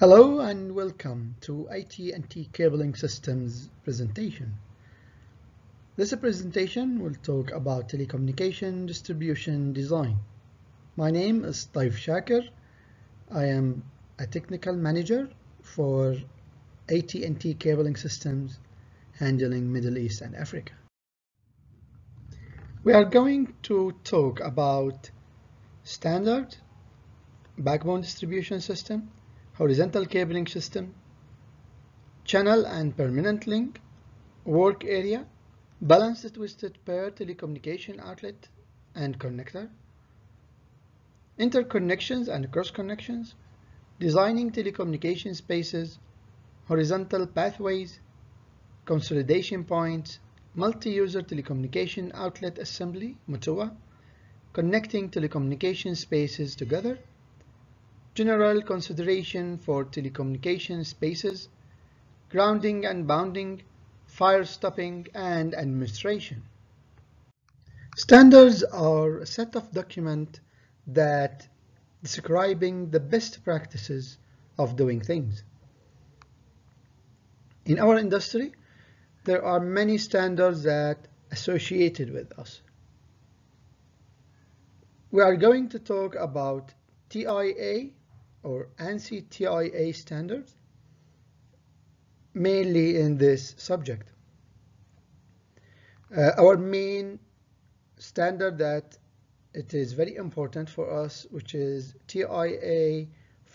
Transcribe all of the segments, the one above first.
Hello and welcome to AT&T Cabling Systems presentation. This presentation will talk about telecommunication distribution design. My name is Taif Shaker. I am a technical manager for AT&T Cabling Systems handling Middle East and Africa. We are going to talk about standard backbone distribution system, horizontal cabling system, channel and permanent link, work area, balanced twisted pair telecommunication outlet and connector, interconnections and cross connections, designing telecommunication spaces, horizontal pathways, consolidation points, multi-user telecommunication outlet assembly, MUTOA, connecting telecommunication spaces together, general consideration for telecommunication spaces, grounding and bounding, fire stopping, and administration. Standards are a set of documents that describing the best practices of doing things. In our industry, there are many standards that associated with us. We are going to talk about TIA or ANSI TIA standards mainly in this subject. Uh, our main standard that it is very important for us which is TIA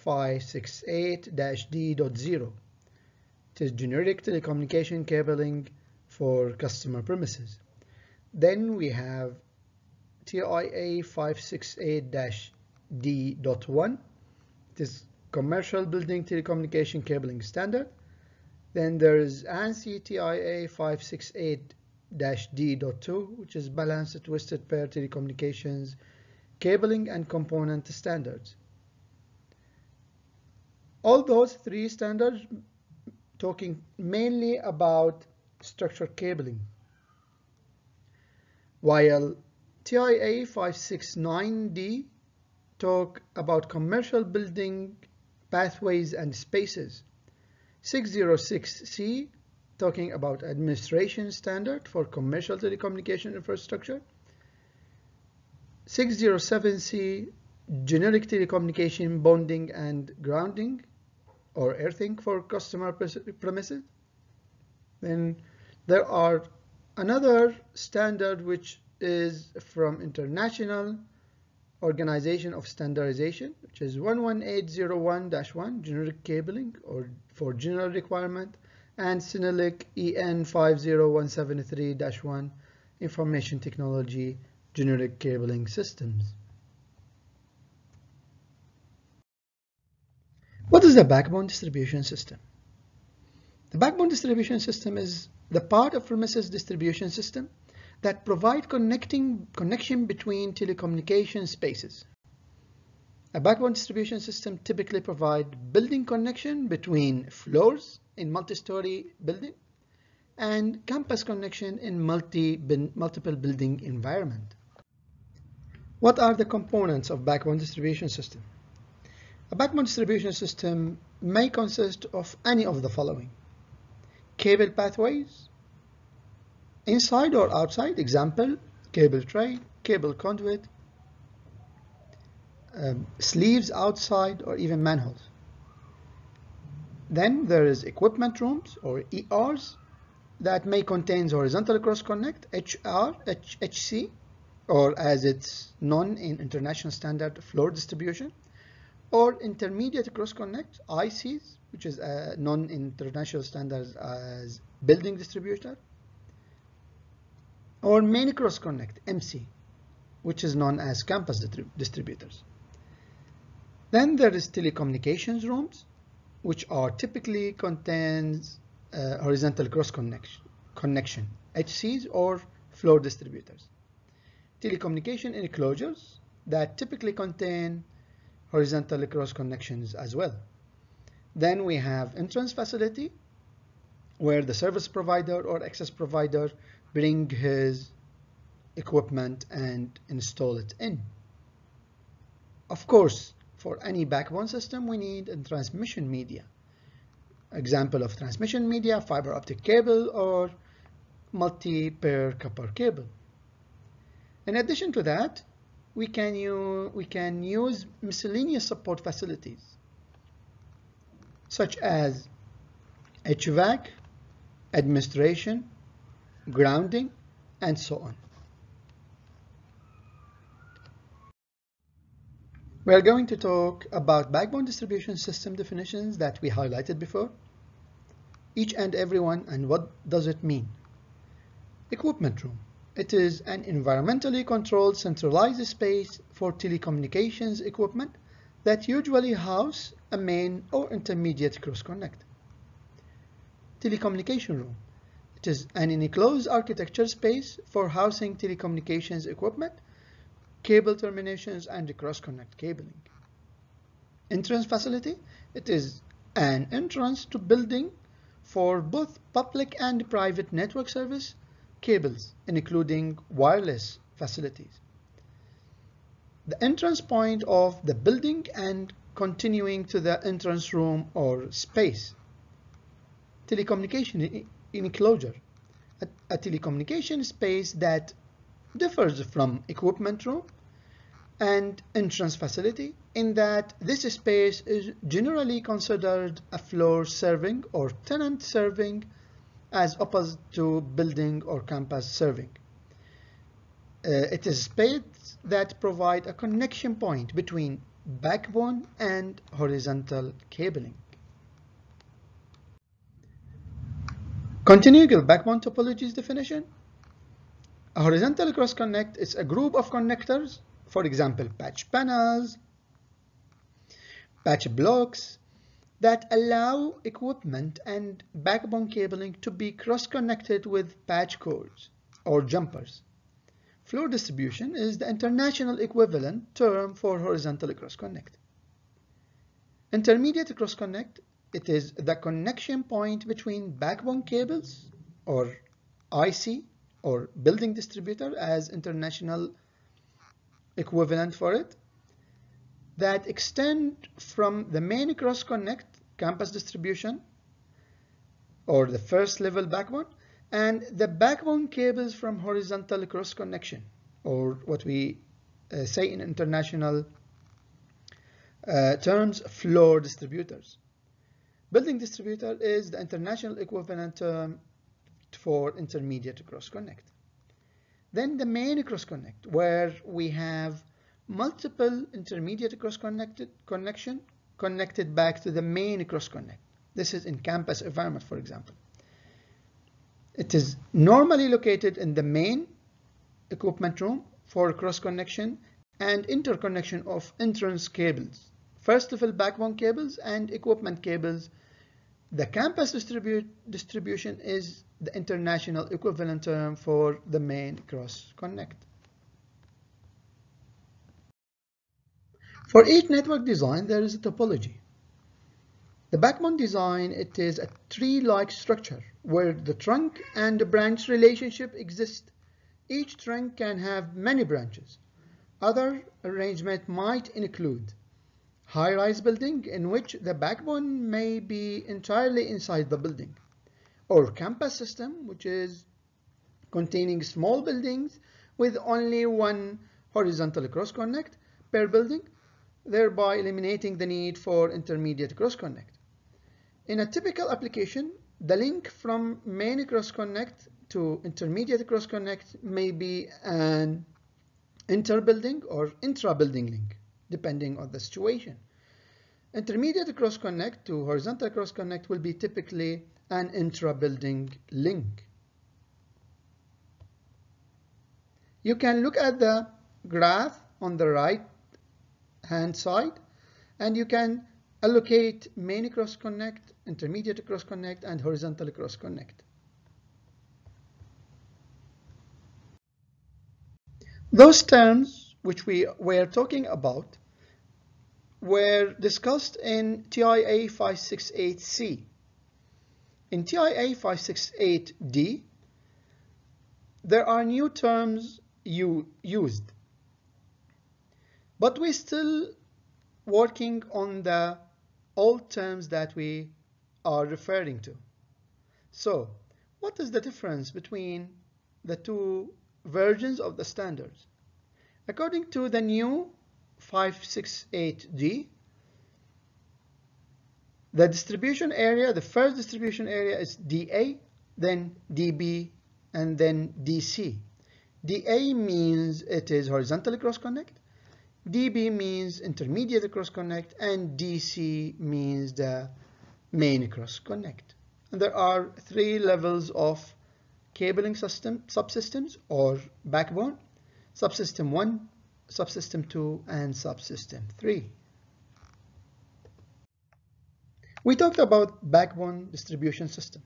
568-D.0 it is generic telecommunication cabling for customer premises. Then we have TIA 568-D.1. It is commercial building telecommunication cabling standard. Then there is ANSI TIA 568-D.2, which is balanced twisted pair telecommunications cabling and component standards. All those three standards talking mainly about structured cabling. While TIA 569D talk about commercial building pathways and spaces. 606C talking about administration standard for commercial telecommunication infrastructure. 607C generic telecommunication bonding and grounding or earthing for customer premises. Then there are another standard which is from International Organization of Standardization, which is 11801-1 generic cabling or for general requirement, and CENELEC EN 50173-1 information technology generic cabling systems. What is the backbone distribution system? The backbone distribution system is the part of premises distribution system that provide connecting connection between telecommunication spaces. A backbone distribution system typically provide building connection between floors in multi-story building and campus connection in multi multiple building environment. What are the components of backbone distribution system? A backbone distribution system may consist of any of the following. Cable pathways, inside or outside, example, cable tray, cable conduit, um, sleeves outside or even manholes. Then there is equipment rooms or ERs that may contain horizontal cross connect, HR, HC, or as it's known in international standard floor distribution or intermediate cross connect ICs, which is a non-international standards as building distributor, or main cross connect MC, which is known as campus distributors. Then there is telecommunications rooms, which are typically contains uh, horizontal cross connection, connection, HCs or floor distributors. Telecommunication enclosures that typically contain horizontal cross connections as well. Then we have entrance facility where the service provider or access provider bring his equipment and install it in. Of course, for any backbone system, we need a transmission media. Example of transmission media, fiber optic cable or multi-pair copper cable. In addition to that, we can, use, we can use miscellaneous support facilities such as HVAC, administration, grounding, and so on. We are going to talk about backbone distribution system definitions that we highlighted before, each and every one, and what does it mean. Equipment room. It is an environmentally controlled centralized space for telecommunications equipment that usually house a main or intermediate cross-connect. Telecommunication room. It is an enclosed architecture space for housing telecommunications equipment, cable terminations, and cross-connect cabling. Entrance facility. It is an entrance to building for both public and private network service cables, including wireless facilities. The entrance point of the building and continuing to the entrance room or space. Telecommunication enclosure, a, a telecommunication space that differs from equipment room and entrance facility in that this space is generally considered a floor serving or tenant serving as opposed to building or campus serving. Uh, it is space that provide a connection point between backbone and horizontal cabling. Continuing with backbone topologies definition. A horizontal cross connect is a group of connectors, for example, patch panels, patch blocks, that allow equipment and backbone cabling to be cross-connected with patch cords or jumpers. Floor distribution is the international equivalent term for horizontal cross-connect. Intermediate cross-connect, it is the connection point between backbone cables or IC or building distributor as international equivalent for it that extend from the main cross connect campus distribution or the first level backbone and the backbone cables from horizontal cross connection or what we uh, say in international uh, terms floor distributors. Building distributor is the international equivalent term for intermediate cross connect. Then the main cross connect where we have multiple intermediate cross-connected connection connected back to the main cross-connect. This is in campus environment, for example. It is normally located in the main equipment room for cross-connection and interconnection of entrance cables, first level backbone cables and equipment cables. The campus distribute, distribution is the international equivalent term for the main cross-connect. For each network design, there is a topology. The backbone design, it is a tree-like structure where the trunk and the branch relationship exist. Each trunk can have many branches. Other arrangement might include high-rise building in which the backbone may be entirely inside the building, or campus system, which is containing small buildings with only one horizontal cross-connect per building, thereby eliminating the need for intermediate cross-connect. In a typical application, the link from main cross-connect to intermediate cross-connect may be an inter-building or intra-building link, depending on the situation. Intermediate cross-connect to horizontal cross-connect will be typically an intra-building link. You can look at the graph on the right hand side and you can allocate main cross connect, intermediate cross connect and horizontal cross connect. Those terms which we were talking about were discussed in TIA 568C. In TIA 568D, there are new terms you used but we're still working on the old terms that we are referring to. So what is the difference between the two versions of the standards? According to the new 568D, the distribution area, the first distribution area is DA, then DB, and then DC. DA means it is horizontally cross-connect, DB means intermediate cross-connect, and DC means the main cross-connect. And there are three levels of cabling system subsystems or backbone, subsystem 1, subsystem 2, and subsystem 3. We talked about backbone distribution system.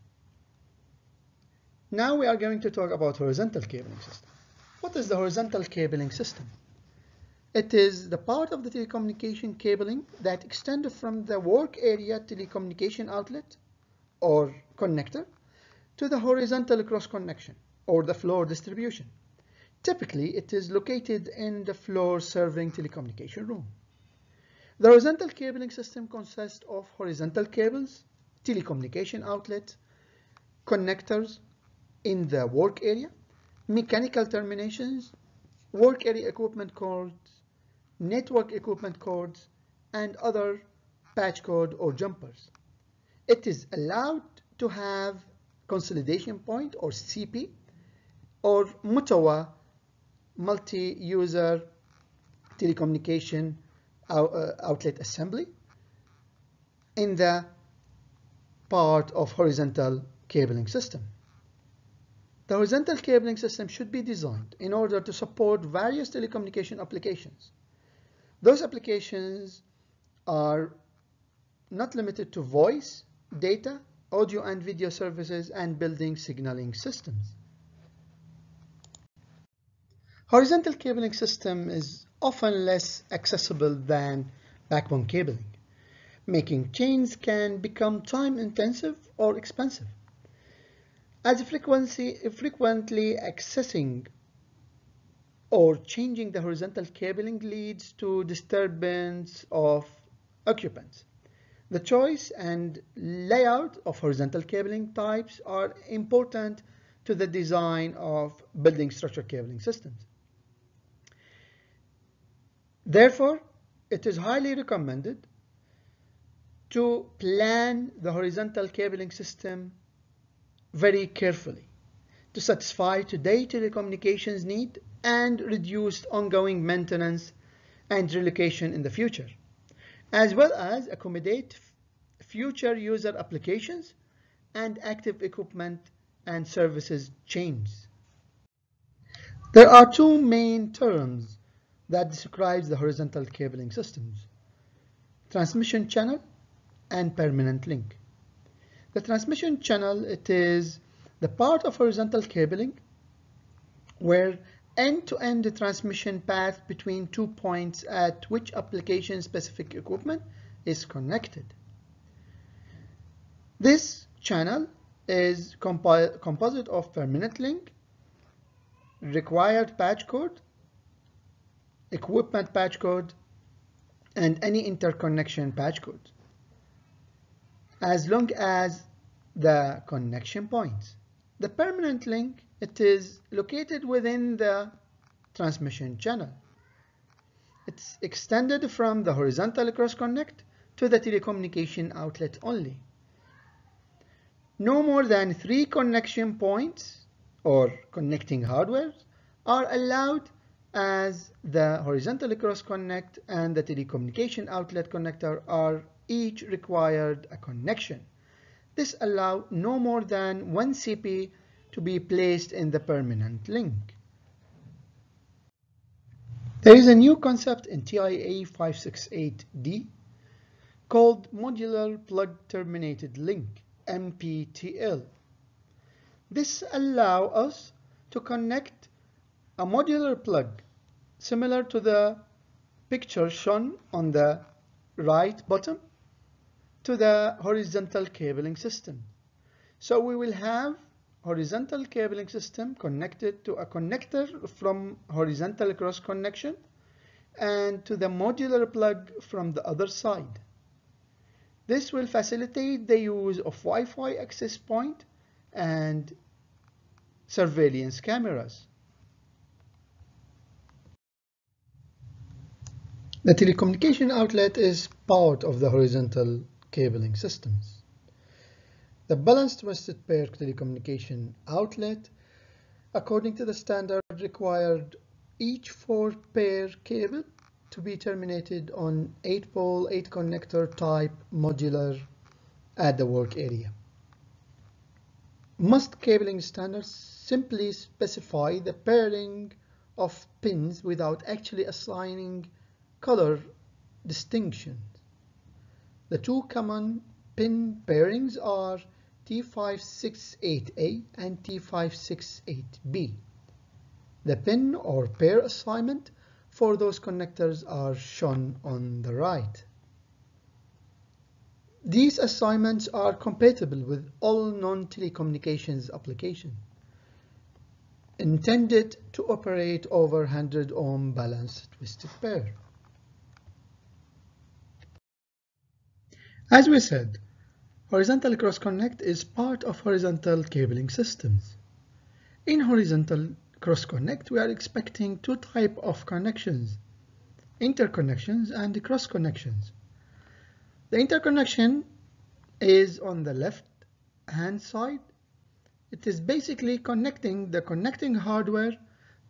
Now we are going to talk about horizontal cabling system. What is the horizontal cabling system? It is the part of the telecommunication cabling that extends from the work area telecommunication outlet or connector to the horizontal cross connection or the floor distribution. Typically, it is located in the floor serving telecommunication room. The horizontal cabling system consists of horizontal cables, telecommunication outlets, connectors in the work area, mechanical terminations, work area equipment cords, network equipment cords, and other patch cord or jumpers. It is allowed to have consolidation point or CP or MUTOA multi-user telecommunication uh, outlet assembly in the part of horizontal cabling system. The horizontal cabling system should be designed in order to support various telecommunication applications. Those applications are not limited to voice, data, audio and video services, and building signaling systems. Horizontal cabling system is often less accessible than backbone cabling. Making change can become time intensive or expensive. As frequency, frequently accessing or changing the horizontal cabling leads to disturbance of occupants. The choice and layout of horizontal cabling types are important to the design of building structure cabling systems. Therefore, it is highly recommended to plan the horizontal cabling system very carefully to satisfy today telecommunications need and reduce ongoing maintenance and relocation in the future, as well as accommodate future user applications and active equipment and services changes. There are two main terms that describes the horizontal cabling systems. Transmission channel and permanent link. The transmission channel, it is the part of horizontal cabling where end-to-end -end transmission path between two points at which application-specific equipment is connected. This channel is compo composite of permanent link, required patch cord, equipment patch code, and any interconnection patch code, as long as the connection points. The permanent link, it is located within the transmission channel. It's extended from the horizontal cross connect to the telecommunication outlet only. No more than three connection points or connecting hardware are allowed as the horizontal cross connect and the telecommunication outlet connector are each required a connection. This allows no more than one CP to be placed in the permanent link. There is a new concept in TIA 568D called Modular Plug Terminated Link, MPTL. This allows us to connect a modular plug similar to the picture shown on the right bottom to the horizontal cabling system. So we will have horizontal cabling system connected to a connector from horizontal cross connection and to the modular plug from the other side. This will facilitate the use of Wi-Fi access point and surveillance cameras. The telecommunication outlet is part of the horizontal cabling systems. The balanced twisted pair telecommunication outlet, according to the standard, required each four pair cable to be terminated on 8-pole, 8-connector type modular at the work area. Most cabling standards simply specify the pairing of pins without actually assigning color distinctions. The two common pin pairings are T568A and T568B. The pin or pair assignment for those connectors are shown on the right. These assignments are compatible with all non-telecommunications applications intended to operate over 100 ohm balanced twisted pair. As we said, horizontal cross-connect is part of horizontal cabling systems. In horizontal cross-connect, we are expecting two type of connections, interconnections and cross-connections. The interconnection is on the left hand side. It is basically connecting the connecting hardware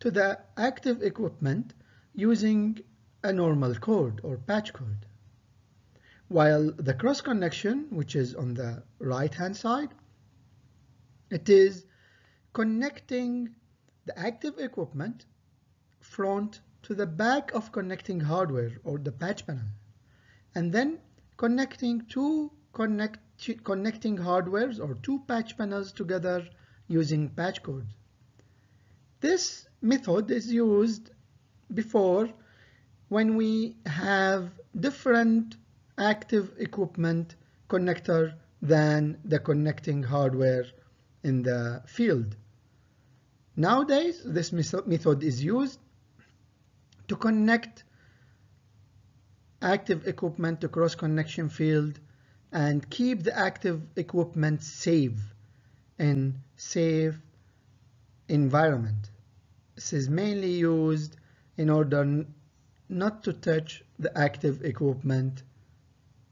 to the active equipment using a normal cord or patch cord while the cross connection, which is on the right hand side, it is connecting the active equipment front to the back of connecting hardware or the patch panel and then connecting two connect connecting hardwares or two patch panels together using patch cords. This method is used before when we have different active equipment connector than the connecting hardware in the field. Nowadays, this method is used to connect active equipment to cross connection field and keep the active equipment safe in safe environment. This is mainly used in order not to touch the active equipment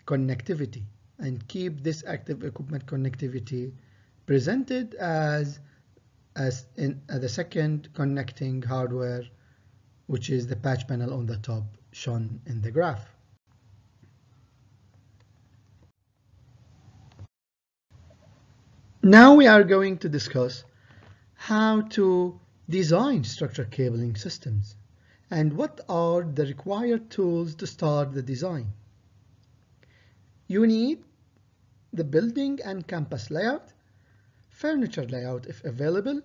connectivity and keep this active equipment connectivity presented as as in uh, the second connecting hardware which is the patch panel on the top shown in the graph. Now we are going to discuss how to design structured cabling systems and what are the required tools to start the design. You need the building and campus layout, furniture layout if available,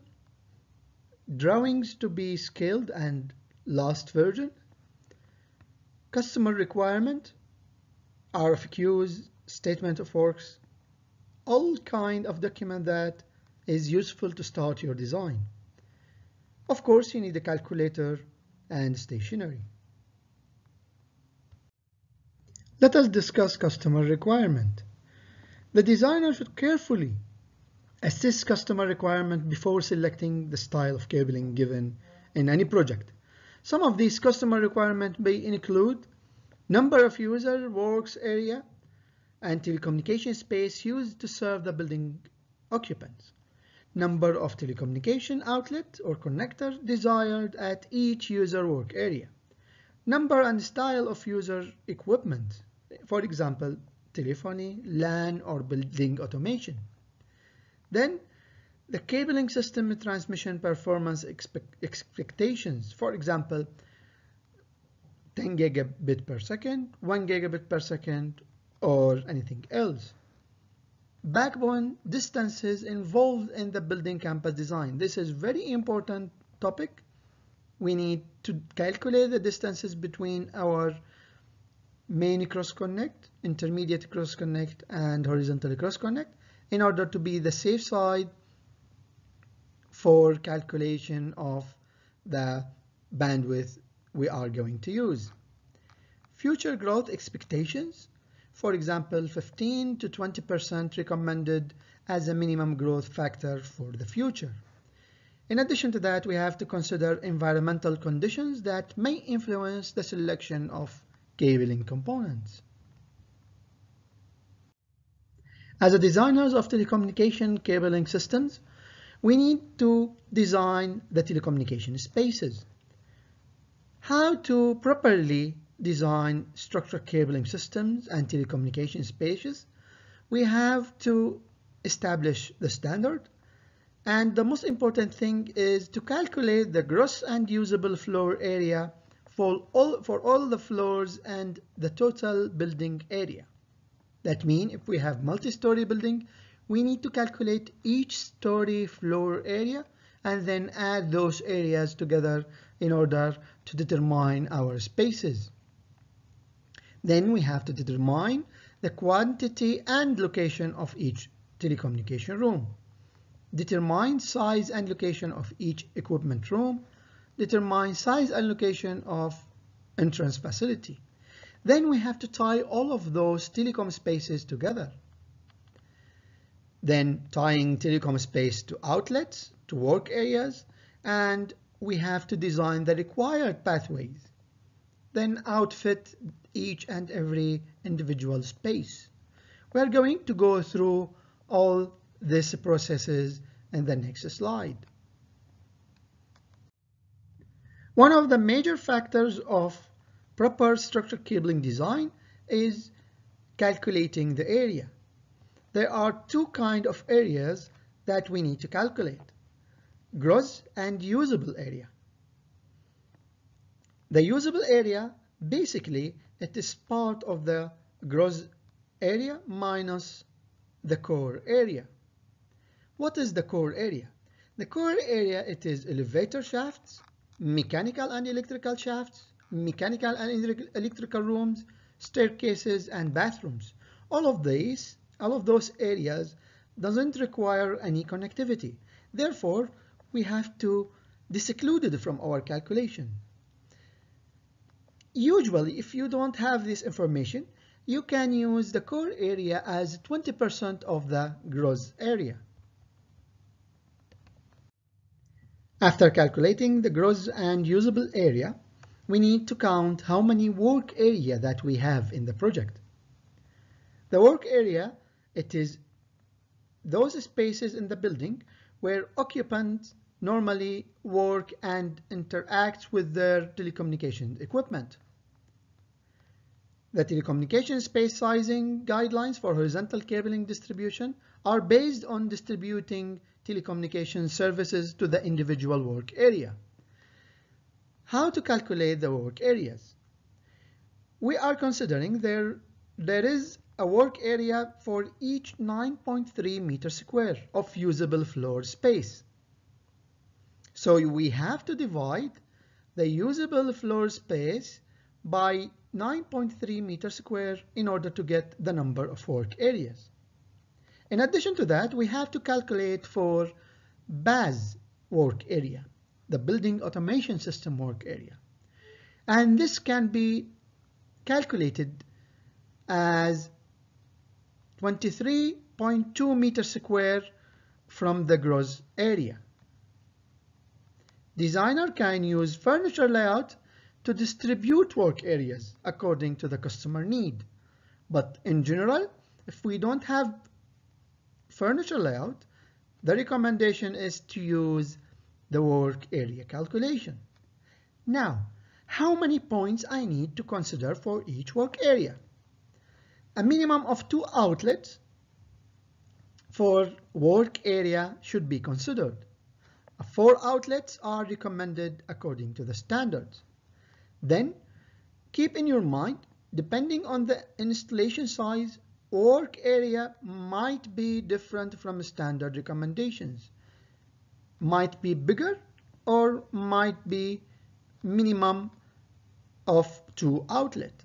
drawings to be scaled and last version, customer requirement, RFQs, statement of works, all kind of document that is useful to start your design. Of course, you need a calculator and stationery. Let us discuss customer requirement. The designer should carefully assess customer requirement before selecting the style of cabling given in any project. Some of these customer requirements may include number of user works area and telecommunication space used to serve the building occupants, number of telecommunication outlet or connector desired at each user work area, number and style of user equipment for example, telephony, LAN, or building automation. Then the cabling system transmission performance expect expectations, for example, 10 gigabit per second, 1 gigabit per second, or anything else. Backbone distances involved in the building campus design. This is very important topic. We need to calculate the distances between our main cross connect, intermediate cross connect, and horizontal cross connect in order to be the safe side for calculation of the bandwidth we are going to use. Future growth expectations, for example, 15 to 20% recommended as a minimum growth factor for the future. In addition to that, we have to consider environmental conditions that may influence the selection of cabling components. As a designers of telecommunication cabling systems, we need to design the telecommunication spaces. How to properly design structured cabling systems and telecommunication spaces, we have to establish the standard, and the most important thing is to calculate the gross and usable floor area for all, for all the floors and the total building area. That means if we have multi-story building, we need to calculate each story floor area and then add those areas together in order to determine our spaces. Then we have to determine the quantity and location of each telecommunication room. Determine size and location of each equipment room. Determine size and location of entrance facility. Then we have to tie all of those telecom spaces together. Then tying telecom space to outlets, to work areas, and we have to design the required pathways. Then outfit each and every individual space. We are going to go through all these processes in the next slide. One of the major factors of Proper structured cabling design is calculating the area. There are two kind of areas that we need to calculate. Gross and usable area. The usable area, basically, it is part of the gross area minus the core area. What is the core area? The core area, it is elevator shafts, mechanical and electrical shafts, mechanical and electrical rooms, staircases, and bathrooms. All of these, all of those areas doesn't require any connectivity. Therefore, we have to disclude it from our calculation. Usually, if you don't have this information, you can use the core area as 20% of the gross area. After calculating the gross and usable area, we need to count how many work area that we have in the project. The work area, it is those spaces in the building where occupants normally work and interact with their telecommunication equipment. The telecommunication space sizing guidelines for horizontal cabling distribution are based on distributing telecommunication services to the individual work area how to calculate the work areas. We are considering there, there is a work area for each 9.3 meter square of usable floor space. So we have to divide the usable floor space by 9.3 meter square in order to get the number of work areas. In addition to that, we have to calculate for BAS work area the building automation system work area. And this can be calculated as 23.2 meters square from the gross area. Designer can use furniture layout to distribute work areas according to the customer need. But in general, if we don't have furniture layout, the recommendation is to use the work area calculation. Now, how many points I need to consider for each work area? A minimum of two outlets for work area should be considered. Four outlets are recommended according to the standards. Then, keep in your mind, depending on the installation size, work area might be different from standard recommendations might be bigger or might be minimum of two outlet.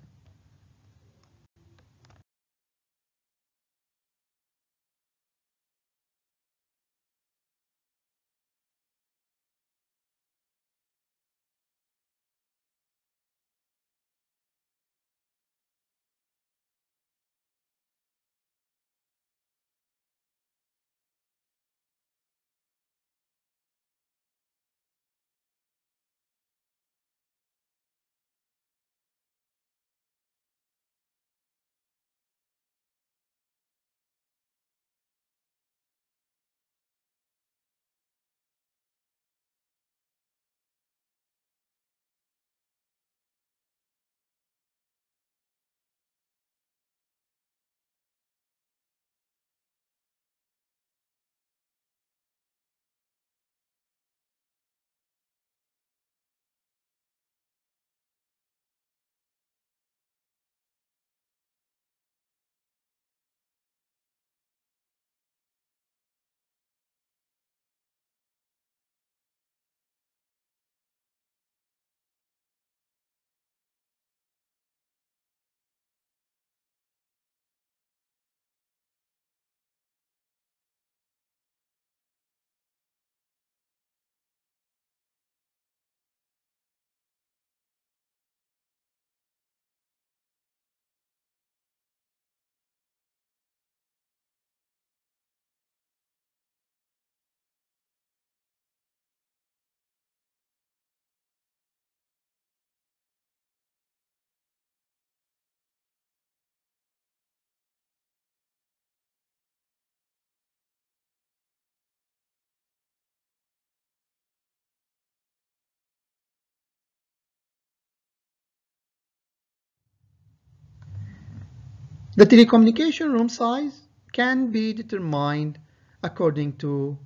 The telecommunication room size can be determined according to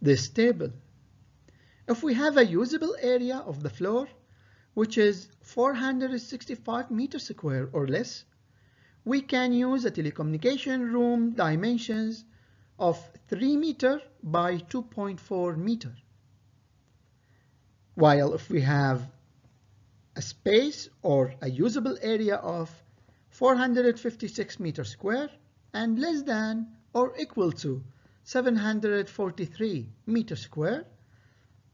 this table. If we have a usable area of the floor, which is 465 meters square or less, we can use a telecommunication room dimensions of 3 meter by 2.4 meter. While if we have a space or a usable area of 456 meter square and less than or equal to 743 meter square,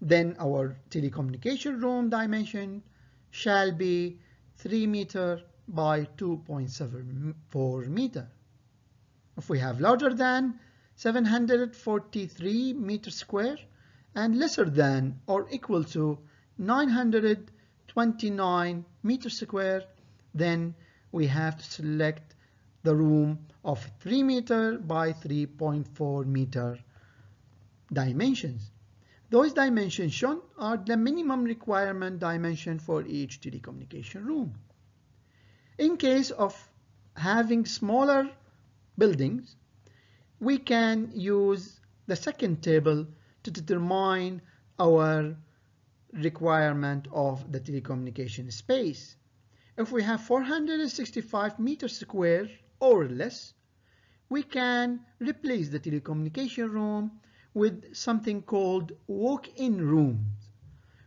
then our telecommunication room dimension shall be 3 meter by 2.74 meter. If we have larger than 743 meter square and lesser than or equal to 929 meter square, then we have to select the room of 3 meter by 3.4 meter dimensions. Those dimensions shown are the minimum requirement dimension for each telecommunication room. In case of having smaller buildings, we can use the second table to determine our requirement of the telecommunication space. If we have 465 meters square or less, we can replace the telecommunication room with something called walk-in rooms,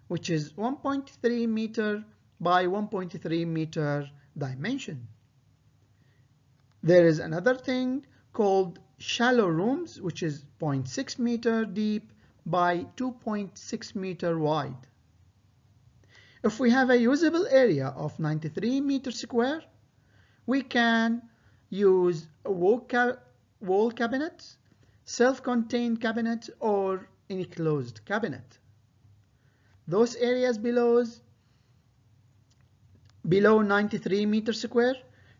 which is 1.3 meter by 1.3 meter dimension. There is another thing called shallow rooms, which is 0.6 meter deep by 2.6 meter wide. If we have a usable area of 93 meters square, we can use wall, ca wall cabinets, self-contained cabinet, or enclosed cabinet. Those areas below, below 93 meters square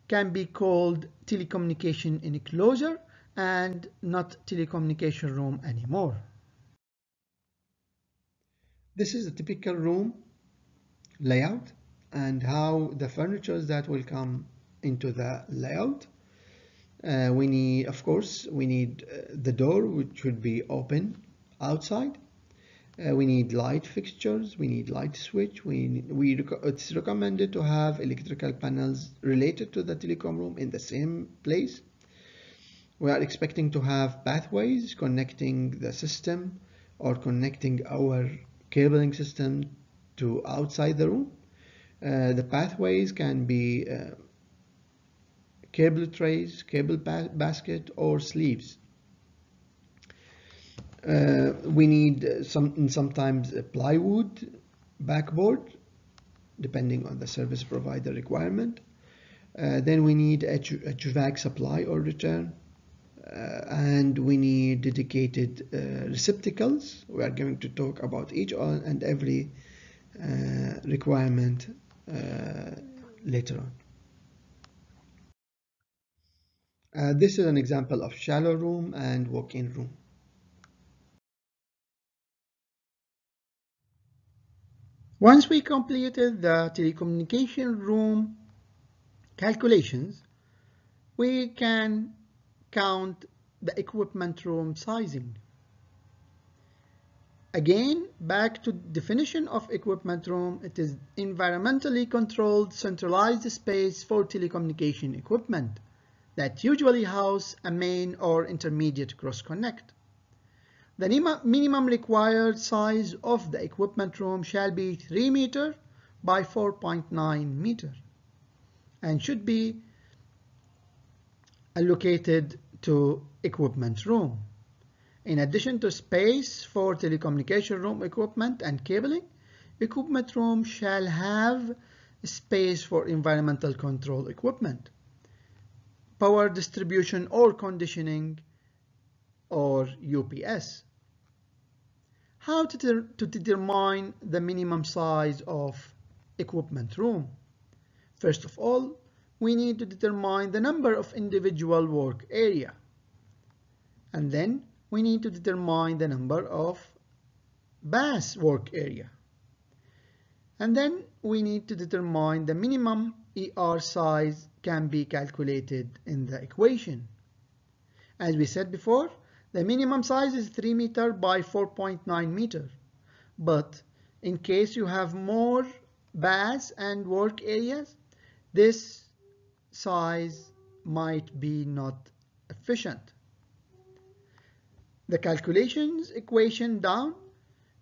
can be called telecommunication enclosure and not telecommunication room anymore. This is a typical room layout and how the furniture that will come into the layout. Uh, we need, of course, we need uh, the door which should be open outside. Uh, we need light fixtures, we need light switch, we, we rec it's recommended to have electrical panels related to the telecom room in the same place. We are expecting to have pathways connecting the system or connecting our cabling system to outside the room. Uh, the pathways can be uh, cable trays, cable ba basket, or sleeves. Uh, we need some sometimes plywood backboard, depending on the service provider requirement. Uh, then we need a, HVAC supply or return. Uh, and we need dedicated uh, receptacles. We are going to talk about each and every requirement uh, later on. Uh, this is an example of shallow room and walk-in room. Once we completed the telecommunication room calculations, we can count the equipment room sizing. Again, back to definition of equipment room, it is environmentally controlled centralized space for telecommunication equipment that usually house a main or intermediate cross-connect. The minimum required size of the equipment room shall be 3 meter by 4.9 meter and should be allocated to equipment room. In addition to space for telecommunication room equipment and cabling, equipment room shall have space for environmental control equipment power distribution or conditioning or UPS. How to, to determine the minimum size of equipment room? First of all, we need to determine the number of individual work area. And then we need to determine the number of bus work area. And then we need to determine the minimum ER size can be calculated in the equation. As we said before, the minimum size is 3 meter by 4.9 meter. But in case you have more baths and work areas, this size might be not efficient. The calculations equation down,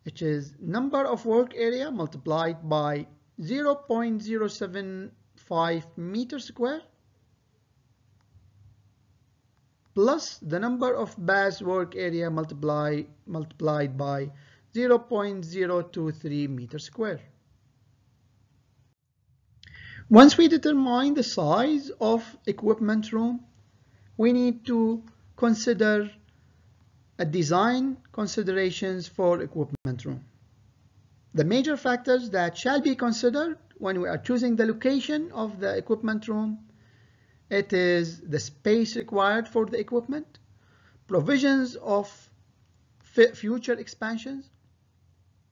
which is number of work area multiplied by 0.075 meter square plus the number of baths work area multiply, multiplied by 0.023 meter square. Once we determine the size of equipment room, we need to consider design considerations for equipment room. The major factors that shall be considered when we are choosing the location of the equipment room, it is the space required for the equipment, provisions of future expansions,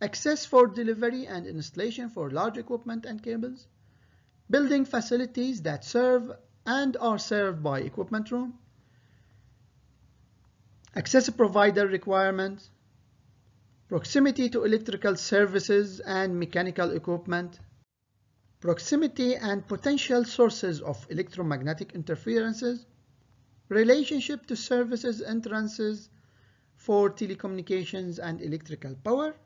access for delivery and installation for large equipment and cables, building facilities that serve and are served by equipment room, access provider requirements, proximity to electrical services and mechanical equipment, proximity and potential sources of electromagnetic interferences, relationship to services entrances for telecommunications and electrical power,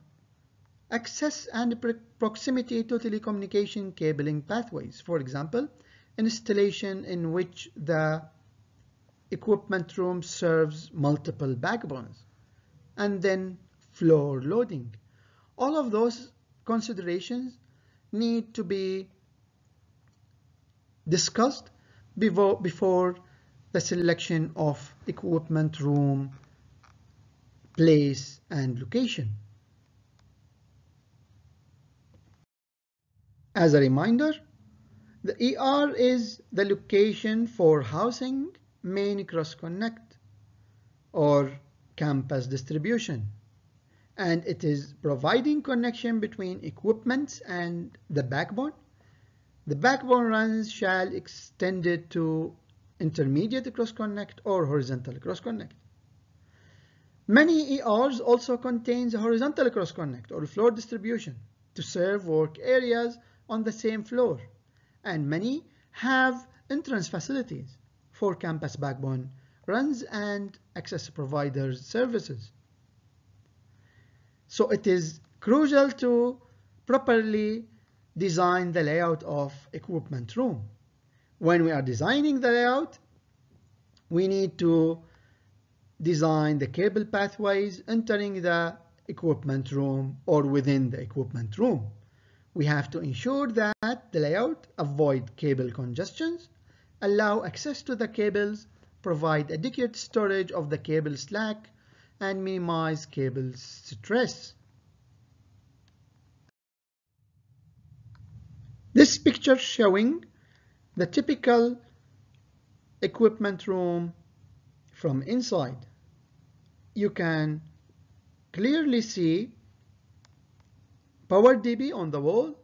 access and proximity to telecommunication cabling pathways. For example, installation in which the equipment room serves multiple backbones, and then floor loading. All of those considerations need to be discussed before, before the selection of equipment room, place, and location. As a reminder, the ER is the location for housing main cross connect or campus distribution and it is providing connection between equipment and the backbone. The backbone runs shall extend it to intermediate cross connect or horizontal cross connect. Many ERs also contains a horizontal cross connect or floor distribution to serve work areas on the same floor, and many have entrance facilities for campus backbone runs and access providers services. So it is crucial to properly design the layout of equipment room. When we are designing the layout, we need to design the cable pathways entering the equipment room or within the equipment room we have to ensure that the layout avoid cable congestions, allow access to the cables, provide adequate storage of the cable slack, and minimize cable stress. This picture showing the typical equipment room from inside. You can clearly see power DB on the wall,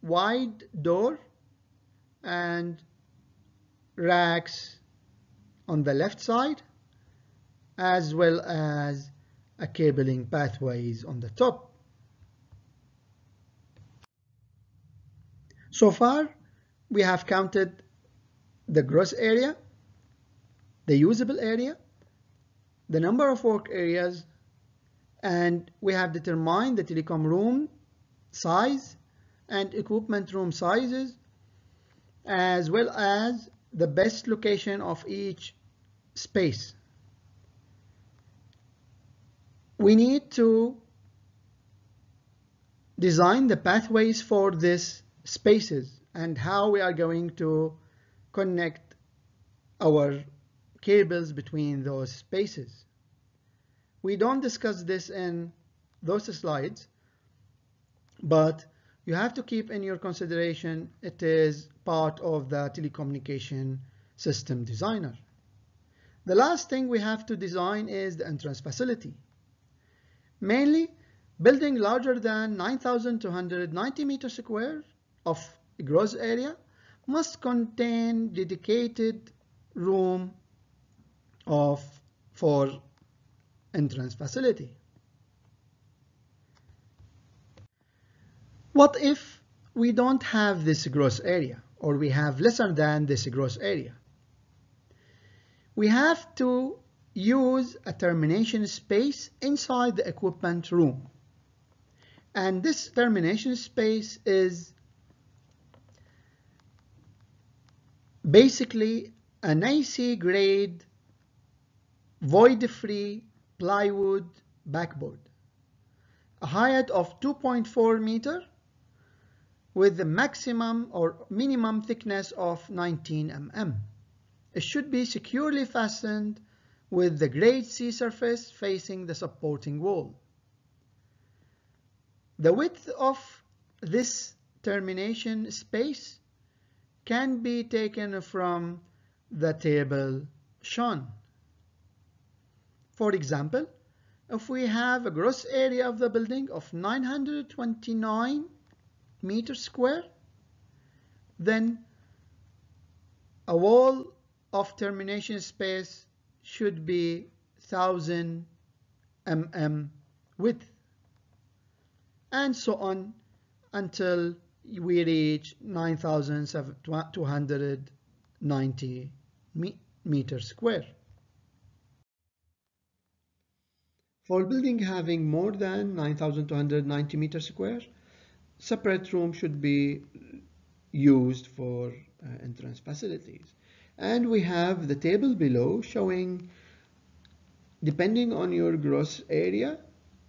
wide door, and racks on the left side, as well as a cabling pathways on the top. So far, we have counted the gross area, the usable area, the number of work areas, and we have determined the telecom room size and equipment room sizes as well as the best location of each space. We need to design the pathways for these spaces and how we are going to connect our cables between those spaces. We don't discuss this in those slides, but you have to keep in your consideration it is part of the telecommunication system designer. The last thing we have to design is the entrance facility. Mainly, building larger than 9,290 meters square of gross area must contain dedicated room of for entrance facility. What if we don't have this gross area or we have lesser than this gross area? We have to use a termination space inside the equipment room. And this termination space is basically an AC grade void-free plywood backboard. A height of 2.4 meter with the maximum or minimum thickness of 19 mm. It should be securely fastened with the grade C surface facing the supporting wall. The width of this termination space can be taken from the table shown. For example, if we have a gross area of the building of 929 meters square, then a wall of termination space should be 1000 mm width and so on until we reach 9290 meters square. For building having more than 9290 meters square, separate room should be used for uh, entrance facilities. And we have the table below showing, depending on your gross area,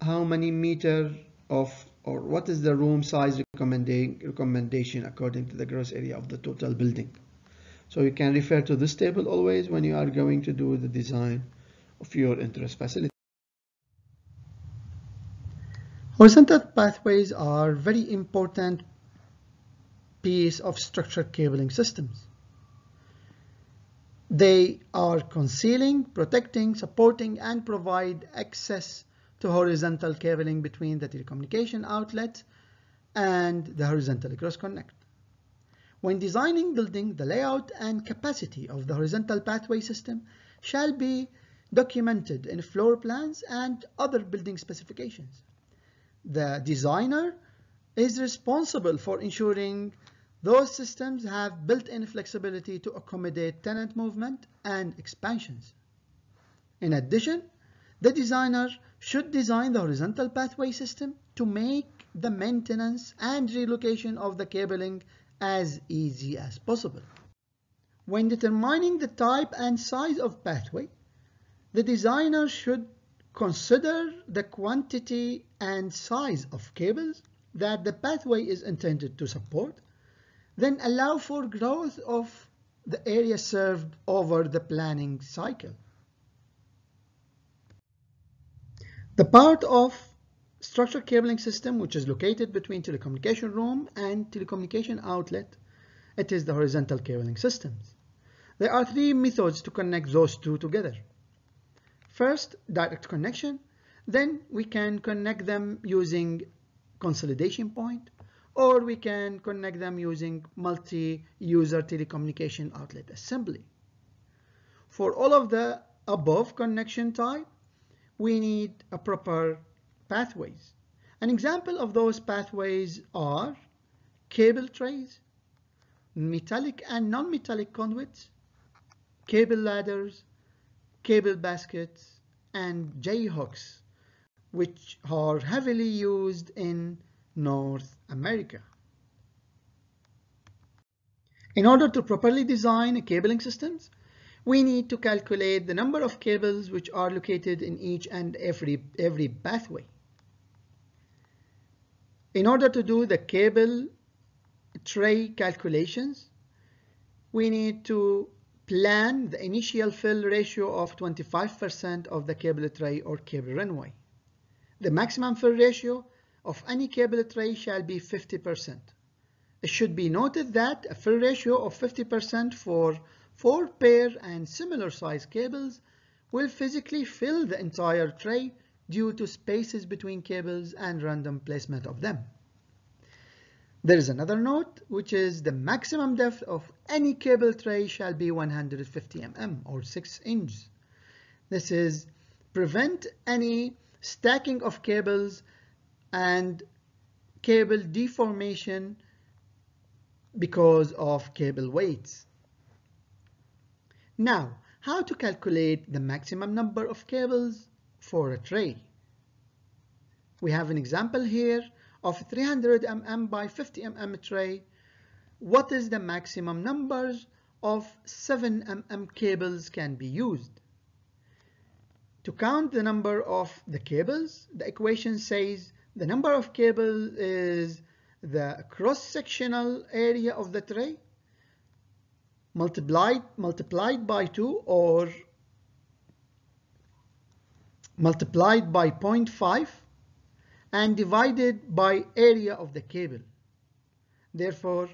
how many meter of or what is the room size recommending, recommendation according to the gross area of the total building. So you can refer to this table always when you are going to do the design of your entrance facility. Horizontal pathways are very important piece of structured cabling systems. They are concealing, protecting, supporting, and provide access to horizontal cabling between the telecommunication outlet and the horizontal cross connect. When designing building, the layout and capacity of the horizontal pathway system shall be documented in floor plans and other building specifications. The designer is responsible for ensuring those systems have built-in flexibility to accommodate tenant movement and expansions. In addition, the designer should design the horizontal pathway system to make the maintenance and relocation of the cabling as easy as possible. When determining the type and size of pathway, the designer should consider the quantity and size of cables that the pathway is intended to support then allow for growth of the area served over the planning cycle. The part of structured cabling system which is located between telecommunication room and telecommunication outlet, it is the horizontal cabling systems. There are three methods to connect those two together. First, direct connection. Then we can connect them using consolidation point or we can connect them using multi-user telecommunication outlet assembly. For all of the above connection type, we need a proper pathways. An example of those pathways are cable trays, metallic and non-metallic conduits, cable ladders, cable baskets, and J-hooks, which are heavily used in North America. In order to properly design cabling systems, we need to calculate the number of cables which are located in each and every, every pathway. In order to do the cable tray calculations, we need to plan the initial fill ratio of 25% of the cable tray or cable runway. The maximum fill ratio of any cable tray shall be 50%. It should be noted that a fill ratio of 50% for four pair and similar size cables will physically fill the entire tray due to spaces between cables and random placement of them. There is another note, which is the maximum depth of any cable tray shall be 150 mm or 6 inches. This is prevent any stacking of cables and cable deformation because of cable weights. Now, how to calculate the maximum number of cables for a tray? We have an example here of 300 mm by 50 mm tray. What is the maximum numbers of 7 mm cables can be used? To count the number of the cables, the equation says the number of cables is the cross-sectional area of the tray multiplied, multiplied by 2 or multiplied by 0.5 and divided by area of the cable. Therefore,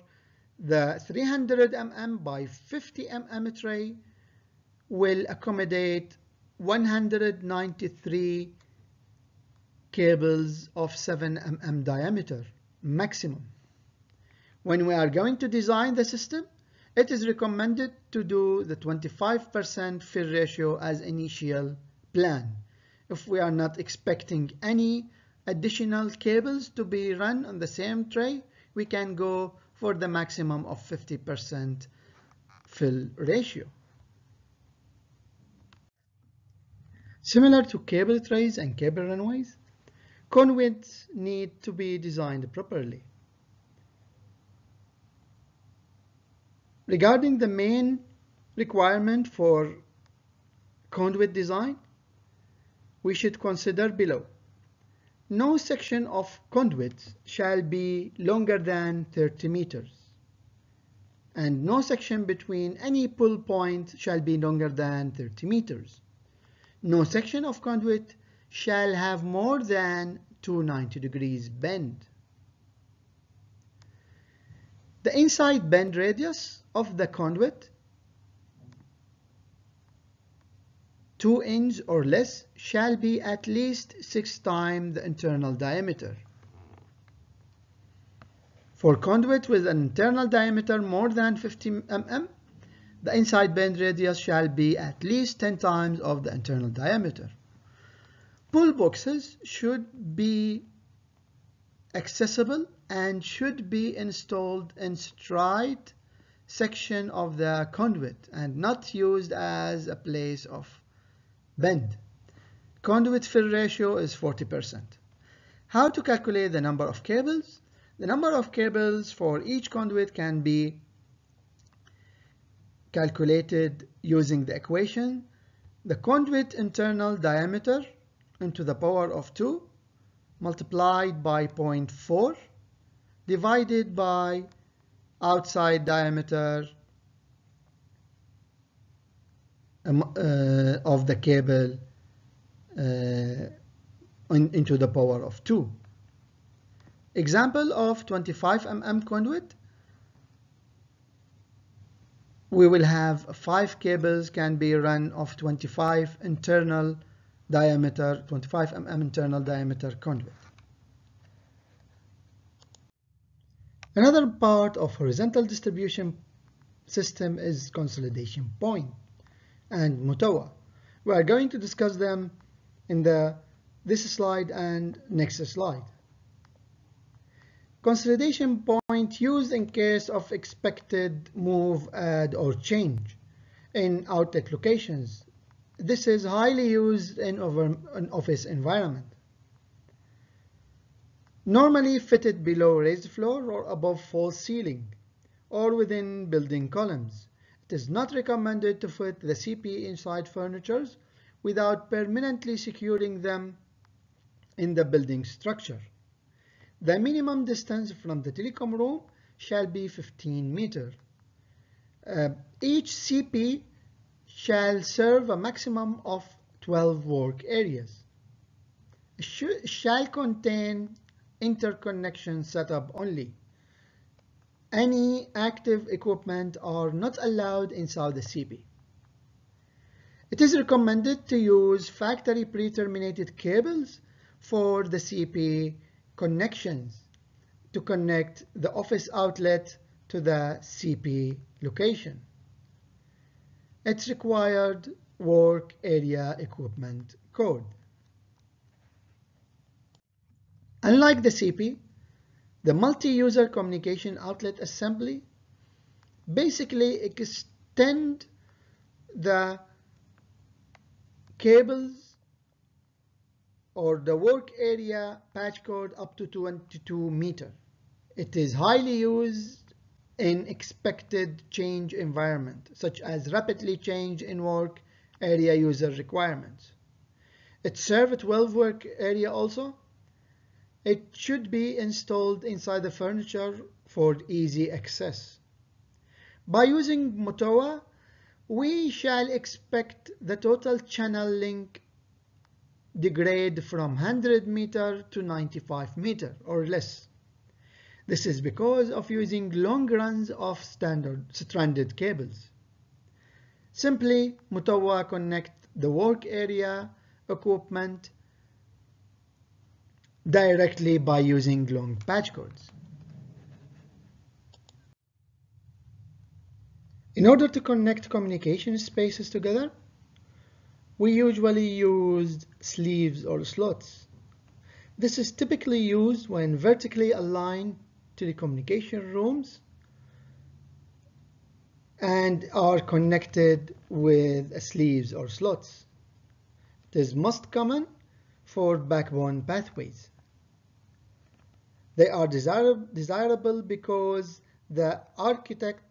the 300 mm by 50 mm tray will accommodate 193 cables of 7 mm diameter maximum. When we are going to design the system, it is recommended to do the 25% fill ratio as initial plan. If we are not expecting any additional cables to be run on the same tray, we can go for the maximum of 50% fill ratio. Similar to cable trays and cable runways, conduits need to be designed properly. Regarding the main requirement for conduit design, we should consider below. No section of conduit shall be longer than 30 meters and no section between any pull point shall be longer than 30 meters. No section of conduit shall have more than 290 degrees bend. The inside bend radius of the conduit 2 inch or less shall be at least 6 times the internal diameter. For conduit with an internal diameter more than 50 mm, the inside bend radius shall be at least 10 times of the internal diameter. Pull boxes should be accessible and should be installed in straight section of the conduit and not used as a place of bend. Conduit fill ratio is 40%. How to calculate the number of cables? The number of cables for each conduit can be calculated using the equation the conduit internal diameter into the power of 2 multiplied by 0.4 divided by outside diameter uh, of the cable uh, in, into the power of 2. Example of 25 mm conduit. We will have five cables can be run of 25 internal diameter 25 mm internal diameter conduit. Another part of horizontal distribution system is consolidation point and MUTOA we are going to discuss them in the this slide and next slide Consolidation point used in case of expected move, add, or change in outlet locations. This is highly used in over an office environment. Normally fitted below raised floor or above false ceiling or within building columns. It is not recommended to fit the CP inside furnitures without permanently securing them in the building structure. The minimum distance from the telecom room shall be 15 meter. Uh, each CP shall serve a maximum of 12 work areas. Sh shall contain interconnection setup only. Any active equipment are not allowed inside the CP. It is recommended to use factory pre-terminated cables for the CP connections. to connect the office outlet to the CP location. It's required work area equipment code. Unlike the CP, the multi-user communication outlet assembly basically extend the cables or the work area patch cord up to 22 meter. It is highly used in expected change environment, such as rapidly change in work area user requirements. It serves 12 work area also. It should be installed inside the furniture for easy access. By using MUTOA, we shall expect the total channel link degrade from 100 meter to 95 meter or less. This is because of using long runs of standard stranded cables. Simply, MUTOA connect the work area equipment directly by using long patch cords. In order to connect communication spaces together, we usually use sleeves or slots. This is typically used when vertically aligned to the communication rooms and are connected with sleeves or slots. It is most common for backbone pathways. They are desirable because the architect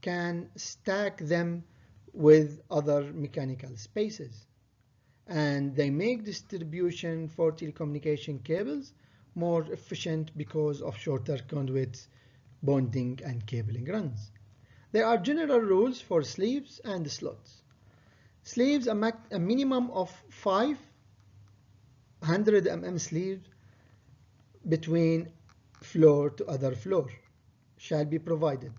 can stack them with other mechanical spaces. And they make distribution for telecommunication cables more efficient because of shorter conduits, bonding and cabling runs. There are general rules for sleeves and slots. Sleeves, a, a minimum of 500 mm sleeves between floor to other floor shall be provided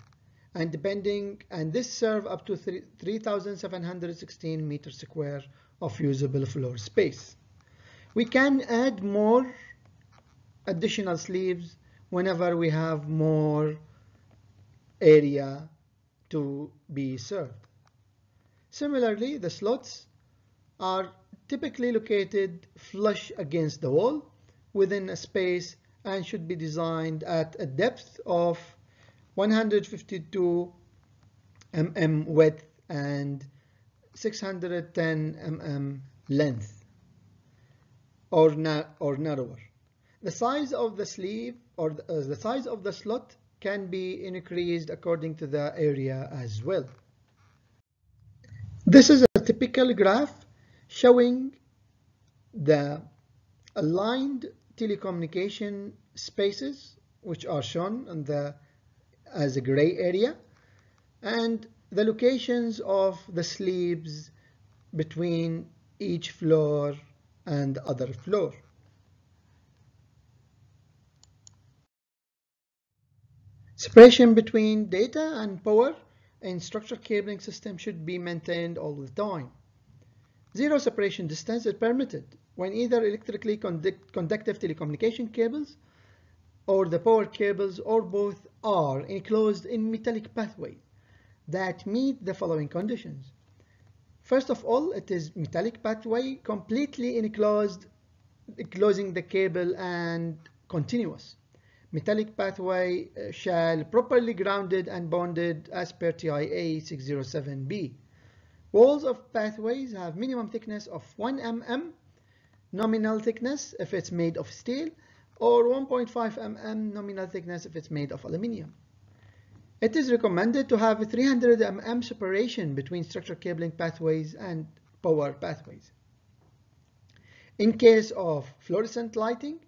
and depending and this serve up to 3716 meters square of usable floor space. We can add more additional sleeves whenever we have more area to be served. Similarly, the slots are typically located flush against the wall within a space and should be designed at a depth of 152 mm width and 610 mm length or, na or narrower. The size of the sleeve or the, uh, the size of the slot can be increased according to the area as well. This is a typical graph showing the aligned telecommunication spaces which are shown on the as a gray area and the locations of the sleeves between each floor and the other floor. Separation between data and power in structured cabling system should be maintained all the time. Zero separation distance is permitted when either electrically conduct conductive telecommunication cables or the power cables or both are enclosed in metallic pathway that meet the following conditions. First of all, it is metallic pathway completely enclosed, closing the cable and continuous. Metallic pathway uh, shall properly grounded and bonded as per TIA 607B. Walls of pathways have minimum thickness of 1 mm, nominal thickness if it's made of steel, or 1.5 mm nominal thickness if it's made of aluminium. It is recommended to have a 300 mm separation between structured cabling pathways and power pathways. In case of fluorescent lighting,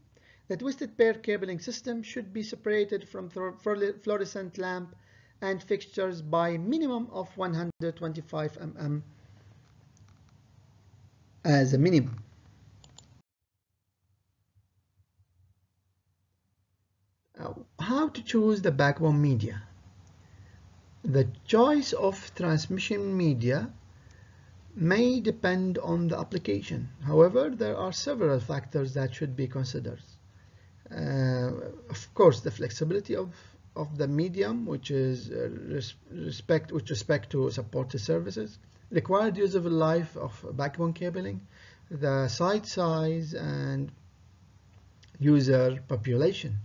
the twisted pair cabling system should be separated from fluorescent lamp and fixtures by minimum of 125 mm as a minimum. How to choose the backbone media? The choice of transmission media may depend on the application. However, there are several factors that should be considered. Uh, of course, the flexibility of of the medium, which is uh, res respect with respect to supported services, required usable life of backbone cabling, the site size, and user population.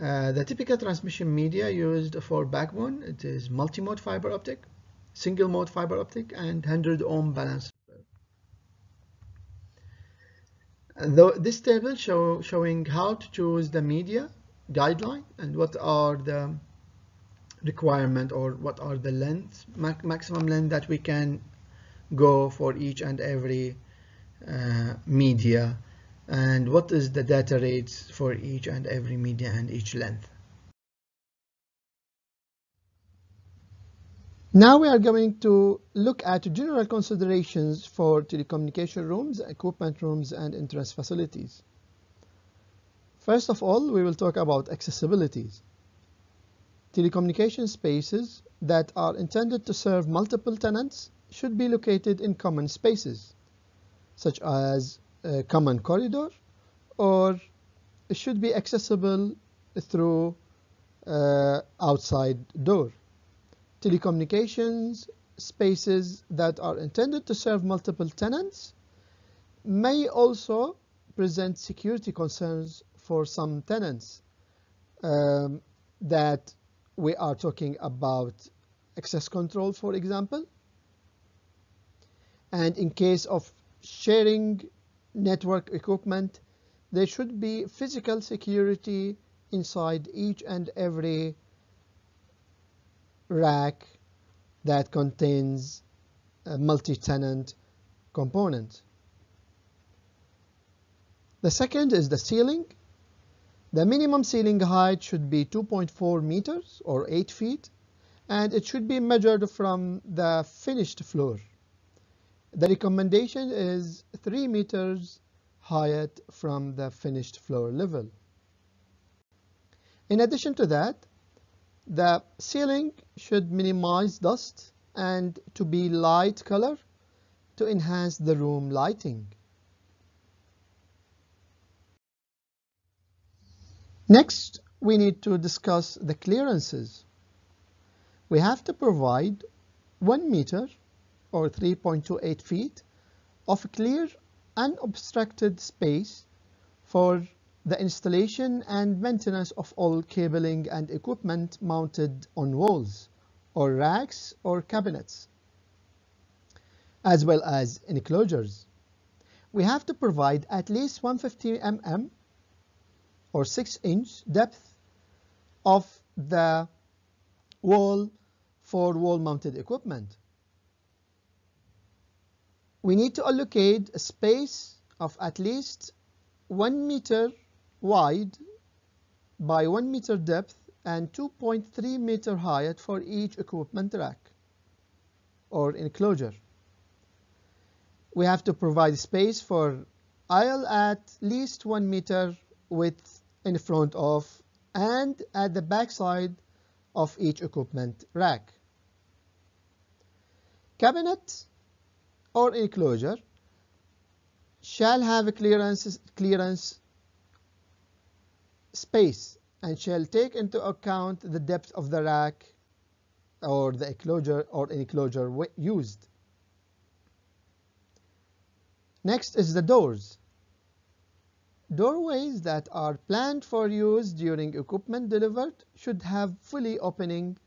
Uh, the typical transmission media used for backbone it is multi-mode fiber optic, single mode fiber optic, and 100 ohm balance. Though this table show, showing how to choose the media guideline and what are the requirement or what are the lengths, maximum length that we can go for each and every uh, media and what is the data rates for each and every media and each length. Now we are going to look at general considerations for telecommunication rooms, equipment rooms, and entrance facilities. First of all, we will talk about accessibilities. Telecommunication spaces that are intended to serve multiple tenants should be located in common spaces, such as a common corridor, or it should be accessible through uh, outside door telecommunications spaces that are intended to serve multiple tenants may also present security concerns for some tenants um, that we are talking about access control, for example. And in case of sharing network equipment, there should be physical security inside each and every rack that contains a multi-tenant component. The second is the ceiling. The minimum ceiling height should be 2.4 meters or 8 feet and it should be measured from the finished floor. The recommendation is 3 meters height from the finished floor level. In addition to that, the ceiling should minimize dust and to be light color to enhance the room lighting. Next, we need to discuss the clearances. We have to provide 1 meter or 3.28 feet of clear unobstructed space for the installation and maintenance of all cabling and equipment mounted on walls or racks or cabinets, as well as enclosures. We have to provide at least 150 mm or 6 inch depth of the wall for wall mounted equipment. We need to allocate a space of at least 1 meter wide by 1 meter depth and 2.3 meter height for each equipment rack or enclosure. We have to provide space for aisle at least 1 meter width in front of and at the back side of each equipment rack. Cabinet or enclosure shall have a clearance, clearance space and shall take into account the depth of the rack or the enclosure or enclosure used. Next is the doors. Doorways that are planned for use during equipment delivered should have fully opening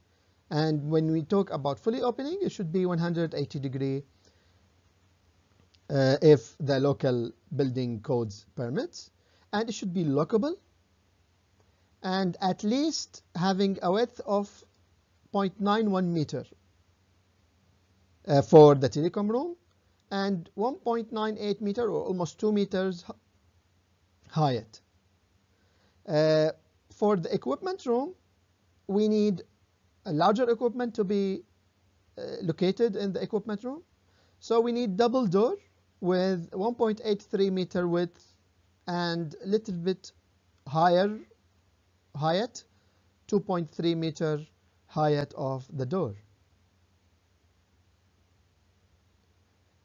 and when we talk about fully opening it should be 180 degree uh, if the local building codes permits and it should be lockable and at least having a width of 0.91 meter uh, for the telecom room and 1.98 meter or almost 2 meters height. Uh, for the equipment room, we need a larger equipment to be uh, located in the equipment room. So we need double door with 1.83 meter width and a little bit higher height, 2.3 meter height of the door.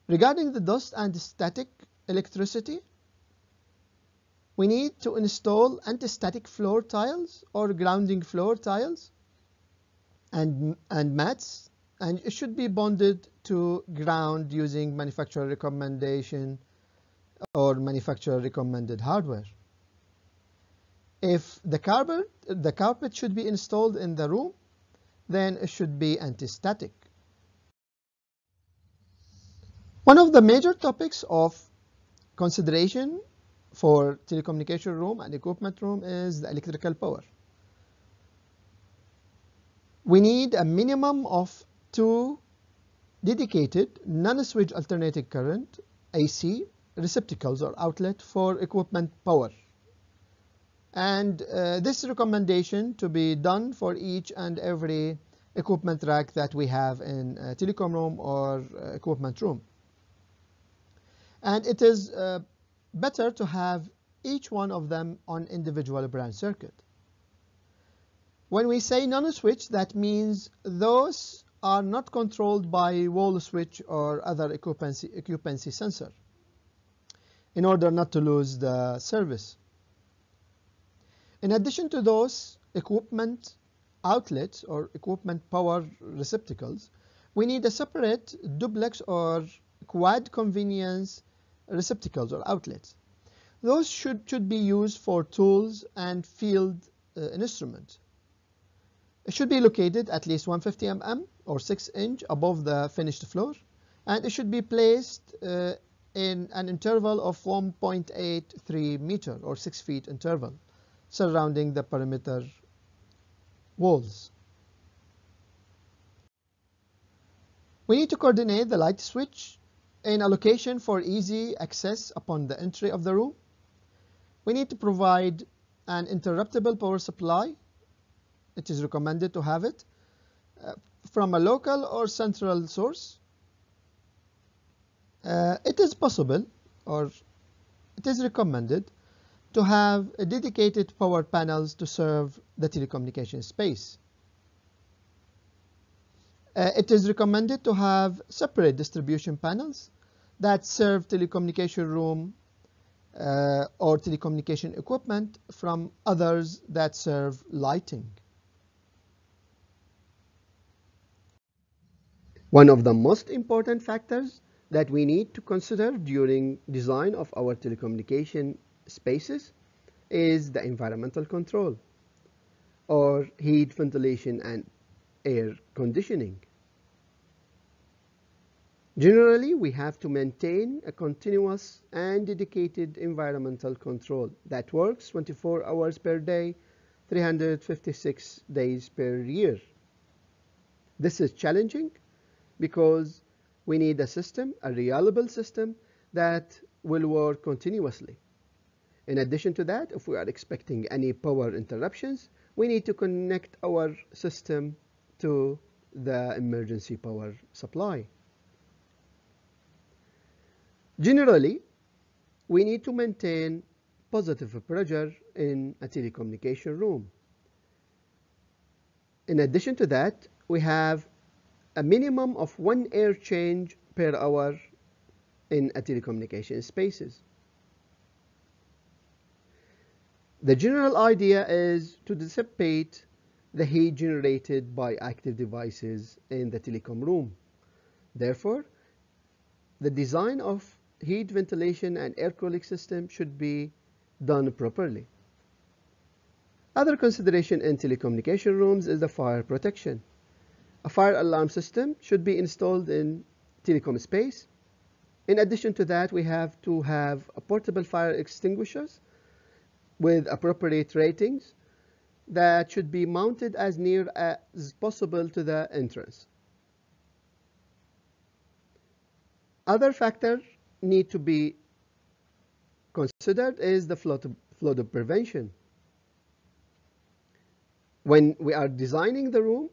Regarding the dust and static electricity, we need to install anti-static floor tiles or grounding floor tiles and, and mats and it should be bonded to ground using manufacturer recommendation or manufacturer recommended hardware. If the carpet, the carpet should be installed in the room, then it should be anti-static. One of the major topics of consideration for telecommunication room and equipment room is the electrical power. We need a minimum of two dedicated non-switch alternating current AC receptacles or outlet for equipment power. And uh, this recommendation to be done for each and every equipment rack that we have in telecom room or uh, equipment room. And it is uh, better to have each one of them on individual branch circuit. When we say non-switch, that means those are not controlled by wall switch or other occupancy, occupancy sensor in order not to lose the service. In addition to those equipment outlets or equipment power receptacles, we need a separate duplex or quad convenience receptacles or outlets. Those should, should be used for tools and field uh, instruments. It should be located at least 150 mm or 6 inch above the finished floor and it should be placed uh, in an interval of 1.83 meter or 6 feet interval surrounding the perimeter walls. We need to coordinate the light switch in a location for easy access upon the entry of the room. We need to provide an interruptible power supply. It is recommended to have it uh, from a local or central source. Uh, it is possible or it is recommended to have dedicated power panels to serve the telecommunication space. Uh, it is recommended to have separate distribution panels that serve telecommunication room uh, or telecommunication equipment from others that serve lighting. One of the most important factors that we need to consider during design of our telecommunication spaces is the environmental control or heat, ventilation and air conditioning. Generally, we have to maintain a continuous and dedicated environmental control that works 24 hours per day, 356 days per year. This is challenging because we need a system, a reliable system that will work continuously. In addition to that, if we are expecting any power interruptions, we need to connect our system to the emergency power supply. Generally, we need to maintain positive pressure in a telecommunication room. In addition to that, we have a minimum of one air change per hour in a telecommunication spaces. The general idea is to dissipate the heat generated by active devices in the telecom room. Therefore, the design of heat ventilation and air cooling system should be done properly. Other consideration in telecommunication rooms is the fire protection. A fire alarm system should be installed in telecom space. In addition to that, we have to have portable fire extinguishers with appropriate ratings that should be mounted as near as possible to the entrance. Other factors need to be considered is the flood, flood prevention. When we are designing the room,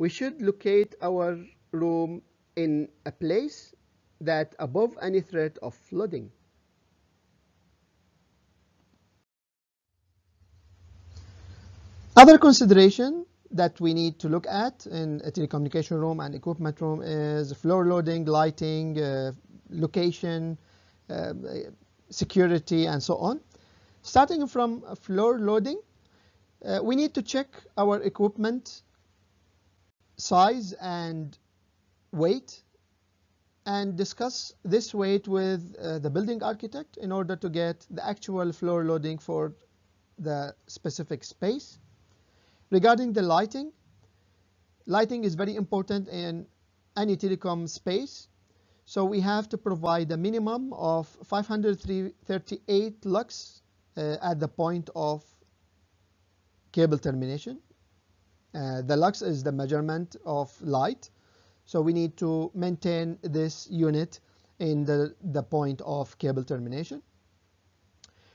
we should locate our room in a place that above any threat of flooding. Other consideration that we need to look at in a telecommunication room and equipment room is floor loading, lighting, uh, location, uh, security, and so on. Starting from floor loading, uh, we need to check our equipment size and weight and discuss this weight with uh, the building architect in order to get the actual floor loading for the specific space. Regarding the lighting, lighting is very important in any telecom space. So we have to provide a minimum of 538 lux uh, at the point of cable termination. Uh, the lux is the measurement of light. So we need to maintain this unit in the, the point of cable termination.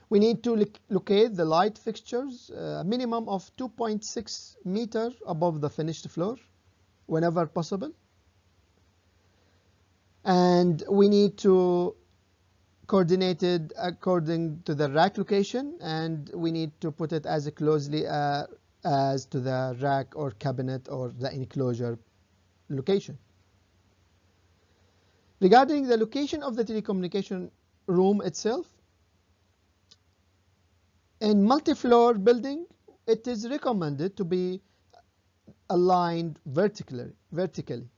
We need to locate the light fixtures a uh, minimum of 2.6 meter above the finished floor whenever possible. And we need to coordinate it according to the rack location and we need to put it as closely uh, as to the rack or cabinet or the enclosure location. Regarding the location of the telecommunication room itself, in multi-floor building, it is recommended to be aligned vertically. vertically.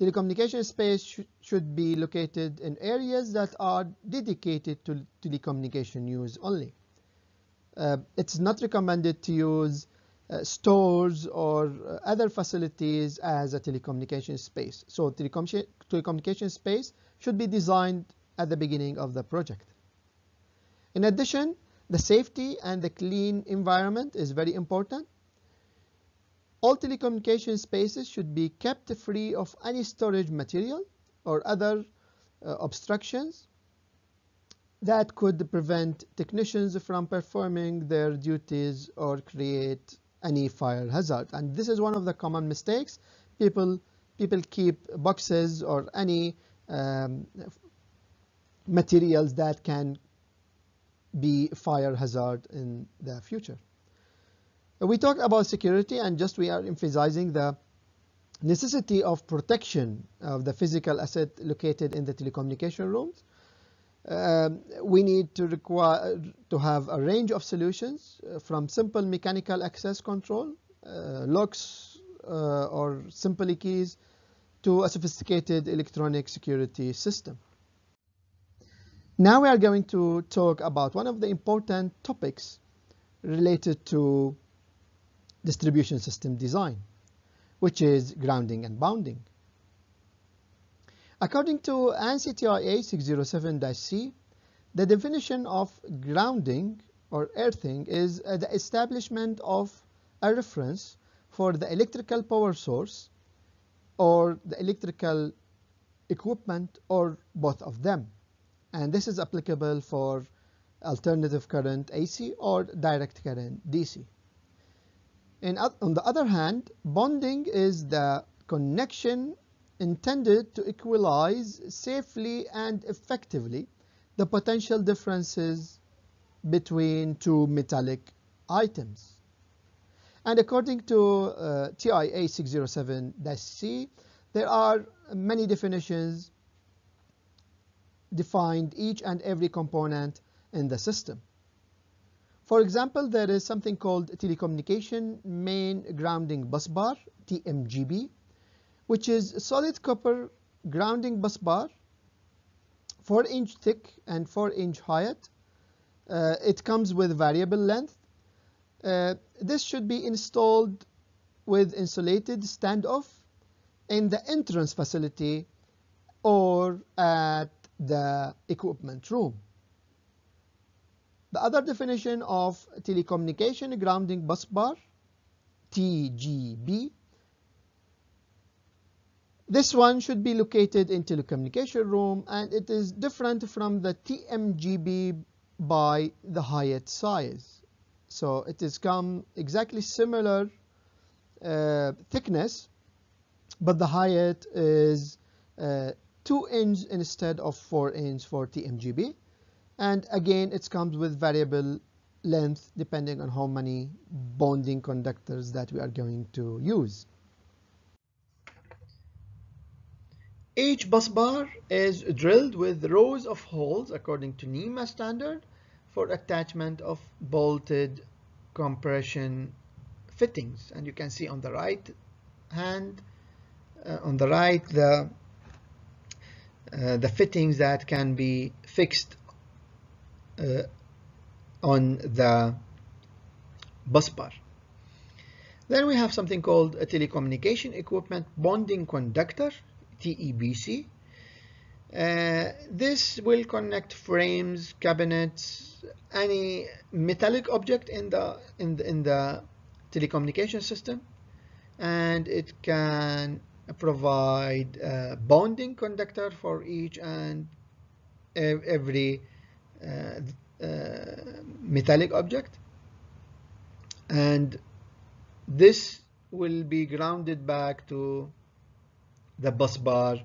Telecommunication space sh should be located in areas that are dedicated to telecommunication use only. Uh, it's not recommended to use uh, stores or uh, other facilities as a telecommunication space. So telecom telecommunication space should be designed at the beginning of the project. In addition, the safety and the clean environment is very important. All telecommunication spaces should be kept free of any storage material or other uh, obstructions that could prevent technicians from performing their duties or create any fire hazard. And this is one of the common mistakes. People, people keep boxes or any um, materials that can be fire hazard in the future. We talked about security and just we are emphasizing the necessity of protection of the physical asset located in the telecommunication rooms um, we need to require to have a range of solutions uh, from simple mechanical access control, uh, locks uh, or simple keys, to a sophisticated electronic security system. Now we are going to talk about one of the important topics related to distribution system design, which is grounding and bounding. According to ANSI TIA 607-C, the definition of grounding or earthing is the establishment of a reference for the electrical power source or the electrical equipment or both of them. And this is applicable for alternative current AC or direct current DC. In, on the other hand, bonding is the connection intended to equalize safely and effectively the potential differences between two metallic items. And according to uh, TIA 607-C, there are many definitions defined each and every component in the system. For example, there is something called telecommunication main grounding bus bar, TMGB, which is solid copper grounding bus bar, 4 inch thick and 4 inch height. Uh, it comes with variable length. Uh, this should be installed with insulated standoff in the entrance facility or at the equipment room. The other definition of telecommunication grounding bus bar, TGB, this one should be located in telecommunication room and it is different from the TMGB by the height size. So it is come exactly similar uh, thickness, but the height is uh, 2 inch instead of 4 inch for TMGB. And again, it comes with variable length depending on how many bonding conductors that we are going to use. Each bus bar is drilled with rows of holes according to NEMA standard for attachment of bolted compression fittings. And you can see on the right hand uh, on the right the uh, the fittings that can be fixed uh, on the bus bar. Then we have something called a telecommunication equipment bonding conductor, TEBC. Uh, this will connect frames, cabinets, any metallic object in the in the, in the telecommunication system, and it can provide a bonding conductor for each and every uh, uh, metallic object and this will be grounded back to the bus bar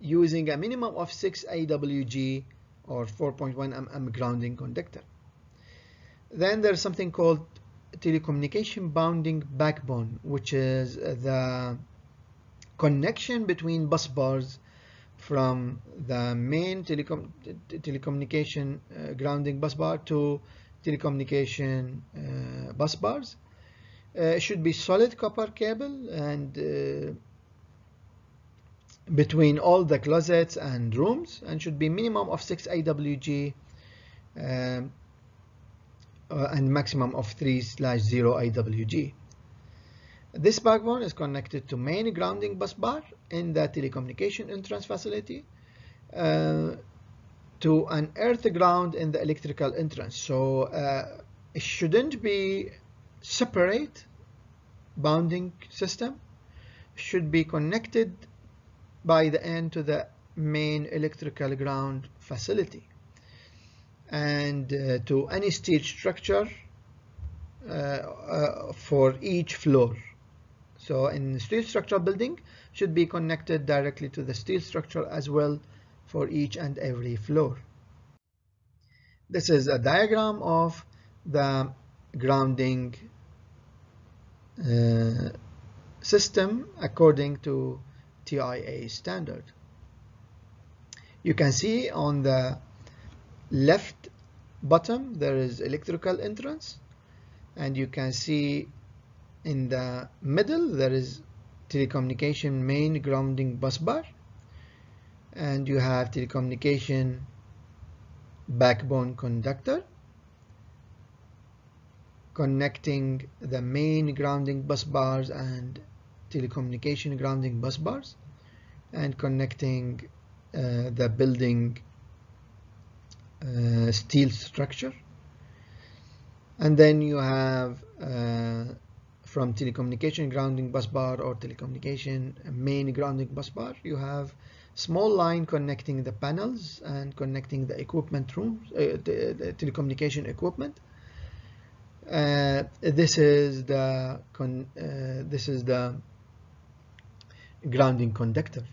using a minimum of 6 AWG or 4.1 mm grounding conductor. Then there's something called telecommunication bounding backbone, which is the connection between bus bars from the main telecom telecommunication uh, grounding bus bar to telecommunication uh, bus bars. Uh, it should be solid copper cable and uh, between all the closets and rooms and should be minimum of 6 AWG um, uh, and maximum of 3 slash 0 AWG. This backbone is connected to main grounding bus bar in the telecommunication entrance facility uh, to an earth ground in the electrical entrance. So uh, it shouldn't be separate bounding system. should be connected by the end to the main electrical ground facility and uh, to any steel structure uh, uh, for each floor. So in steel structure building should be connected directly to the steel structure as well for each and every floor. This is a diagram of the grounding uh, system according to TIA standard. You can see on the left bottom there is electrical entrance and you can see in the middle there is telecommunication main grounding bus bar and you have telecommunication backbone conductor connecting the main grounding bus bars and telecommunication grounding bus bars and connecting uh, the building uh, steel structure. And then you have uh, from telecommunication grounding bus bar or telecommunication main grounding bus bar you have small line connecting the panels and connecting the equipment rooms uh, the, the, telecommunication equipment. Uh, this is the uh, this is the grounding conductor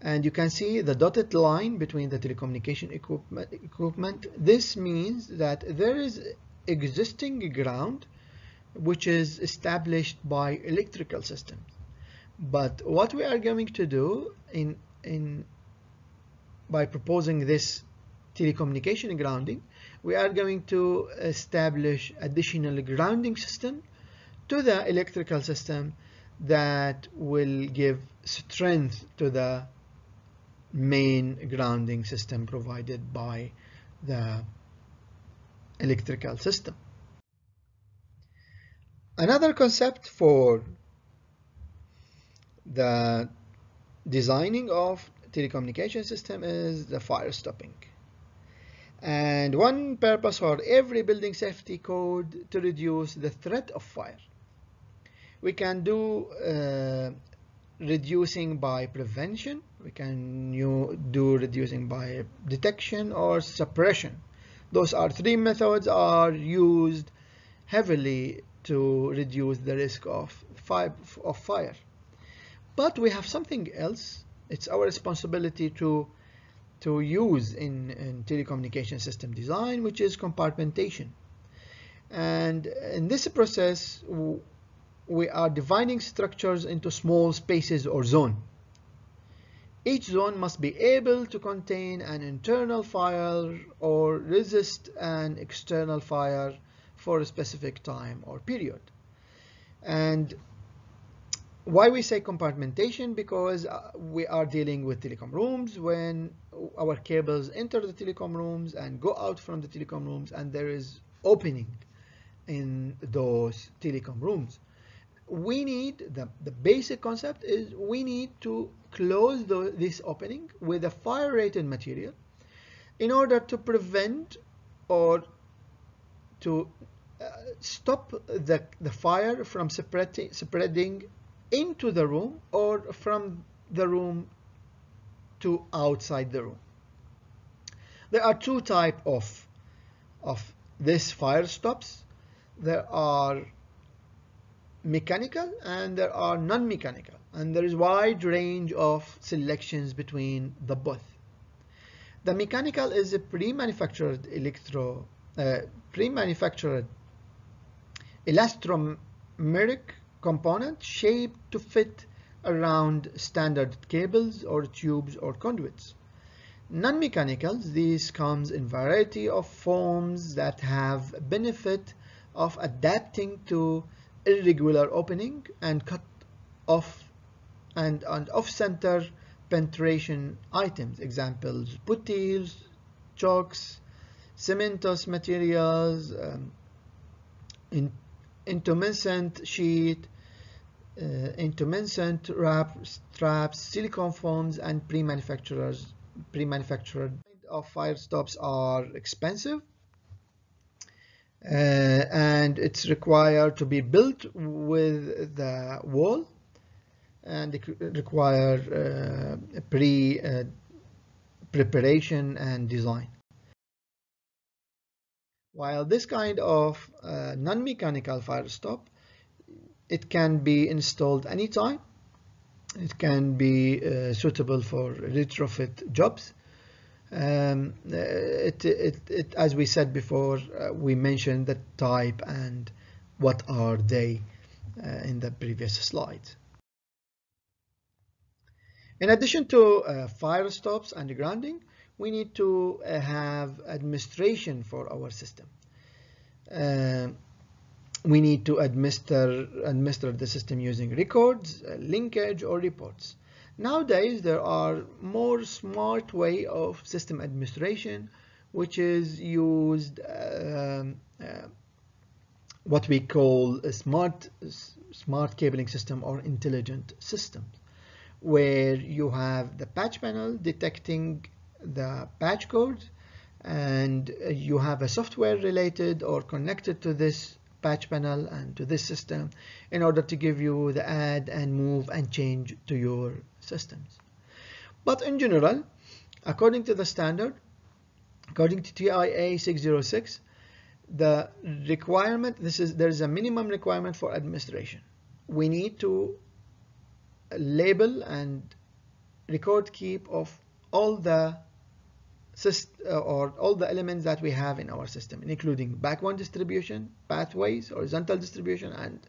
and you can see the dotted line between the telecommunication equipment, equipment. This means that there is existing ground which is established by electrical systems. But what we are going to do in, in by proposing this telecommunication grounding, we are going to establish additional grounding system to the electrical system that will give strength to the main grounding system provided by the electrical system. Another concept for the designing of telecommunication system is the fire stopping. And one purpose for every building safety code to reduce the threat of fire. We can do uh, reducing by prevention. We can do reducing by detection or suppression. Those are three methods are used heavily to reduce the risk of fire, of fire. But we have something else. It's our responsibility to to use in, in telecommunication system design, which is compartmentation. And in this process, we are dividing structures into small spaces or zone. Each zone must be able to contain an internal fire or resist an external fire for a specific time or period. And why we say compartmentation? Because uh, we are dealing with telecom rooms when our cables enter the telecom rooms and go out from the telecom rooms and there is opening in those telecom rooms. We need, the, the basic concept is we need to close the, this opening with a fire rated material in order to prevent or to uh, stop the, the fire from spreading, spreading into the room or from the room to outside the room. There are two type of, of this fire stops. There are mechanical and there are non-mechanical and there is wide range of selections between the both. The mechanical is a pre-manufactured electro uh, pre-manufactured elastomeric component shaped to fit around standard cables or tubes or conduits. Non-mechanicals, these comes in variety of forms that have benefit of adapting to irregular opening and cut off and, and off-center penetration items. Examples, putties, chalks, cementous materials, um, in, intumescent sheet, uh, intumescent wrap, straps, silicone foams, and pre-manufacturers pre-manufactured of fire stops are expensive and it's required to be built with the wall and require uh, pre uh, preparation and design. While this kind of uh, non-mechanical fire stop it can be installed anytime. It can be uh, suitable for retrofit jobs um, it, it, it, as we said before, uh, we mentioned the type and what are they uh, in the previous slide. In addition to uh, fire stops and grounding, we need to uh, have administration for our system. Uh, we need to administer, administer the system using records, uh, linkage, or reports. Nowadays, there are more smart way of system administration, which is used um, uh, what we call a smart smart cabling system or intelligent system, where you have the patch panel detecting the patch code, and you have a software related or connected to this patch panel and to this system in order to give you the add and move and change to your systems. But in general, according to the standard, according to TIA 606, the requirement, this is there is a minimum requirement for administration. We need to label and record keep of all the uh, or all the elements that we have in our system, including backbone distribution, pathways, horizontal distribution, and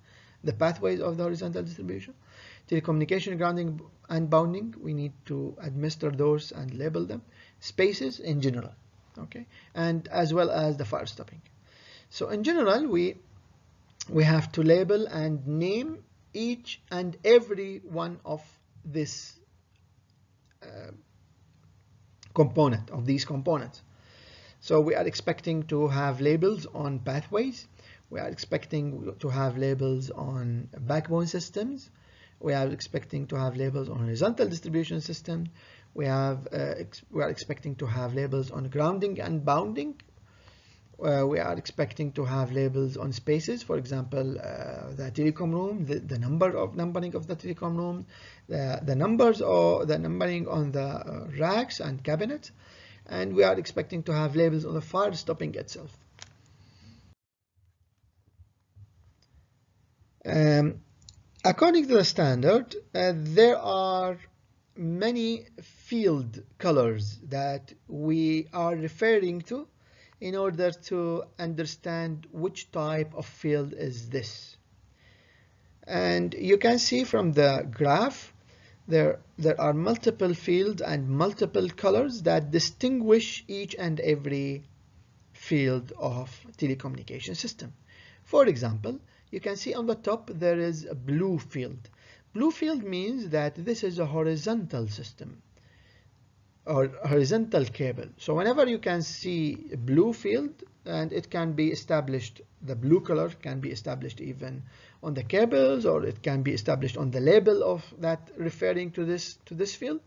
the pathways of the horizontal distribution. Telecommunication grounding and bounding, we need to administer those and label them. Spaces in general, okay, and as well as the fire stopping. So in general, we we have to label and name each and every one of this uh, component of these components. So we are expecting to have labels on pathways. We are expecting to have labels on backbone systems. We are expecting to have labels on horizontal distribution system. We have uh, we are expecting to have labels on grounding and bounding. Uh, we are expecting to have labels on spaces, for example, uh, the telecom room, the, the, number of numbering of the telecom room, the, the numbers or the numbering on the uh, racks and cabinets, and we are expecting to have labels on the fire stopping itself. Um, according to the standard, uh, there are many field colors that we are referring to in order to understand which type of field is this. And you can see from the graph there, there are multiple fields and multiple colors that distinguish each and every field of telecommunication system. For example, you can see on the top there is a blue field. Blue field means that this is a horizontal system or horizontal cable. So whenever you can see a blue field and it can be established, the blue color can be established even on the cables or it can be established on the label of that referring to this to this field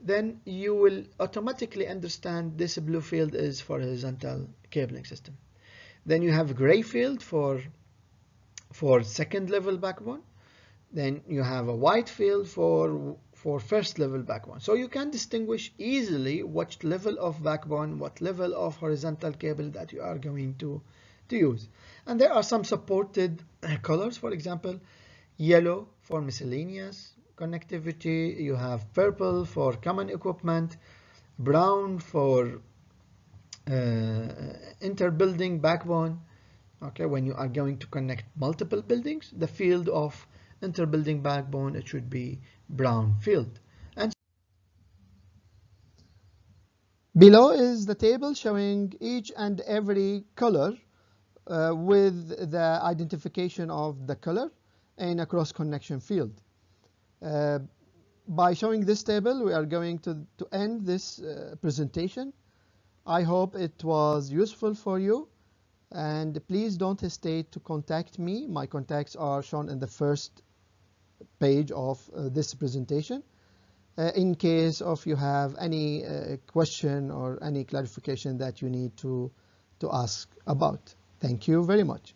then you will automatically understand this blue field is for horizontal cabling system then you have gray field for for second level backbone then you have a white field for for first level backbone so you can distinguish easily what level of backbone what level of horizontal cable that you are going to to use. And there are some supported colors, for example, yellow for miscellaneous connectivity, you have purple for common equipment, brown for uh, inter-building backbone. Okay, when you are going to connect multiple buildings, the field of inter-building backbone, it should be brown field. And Below is the table showing each and every color uh, with the identification of the color in a cross connection field. Uh, by showing this table, we are going to, to end this uh, presentation. I hope it was useful for you. And please don't hesitate to contact me. My contacts are shown in the first page of uh, this presentation. Uh, in case of you have any uh, question or any clarification that you need to, to ask about. Thank you very much.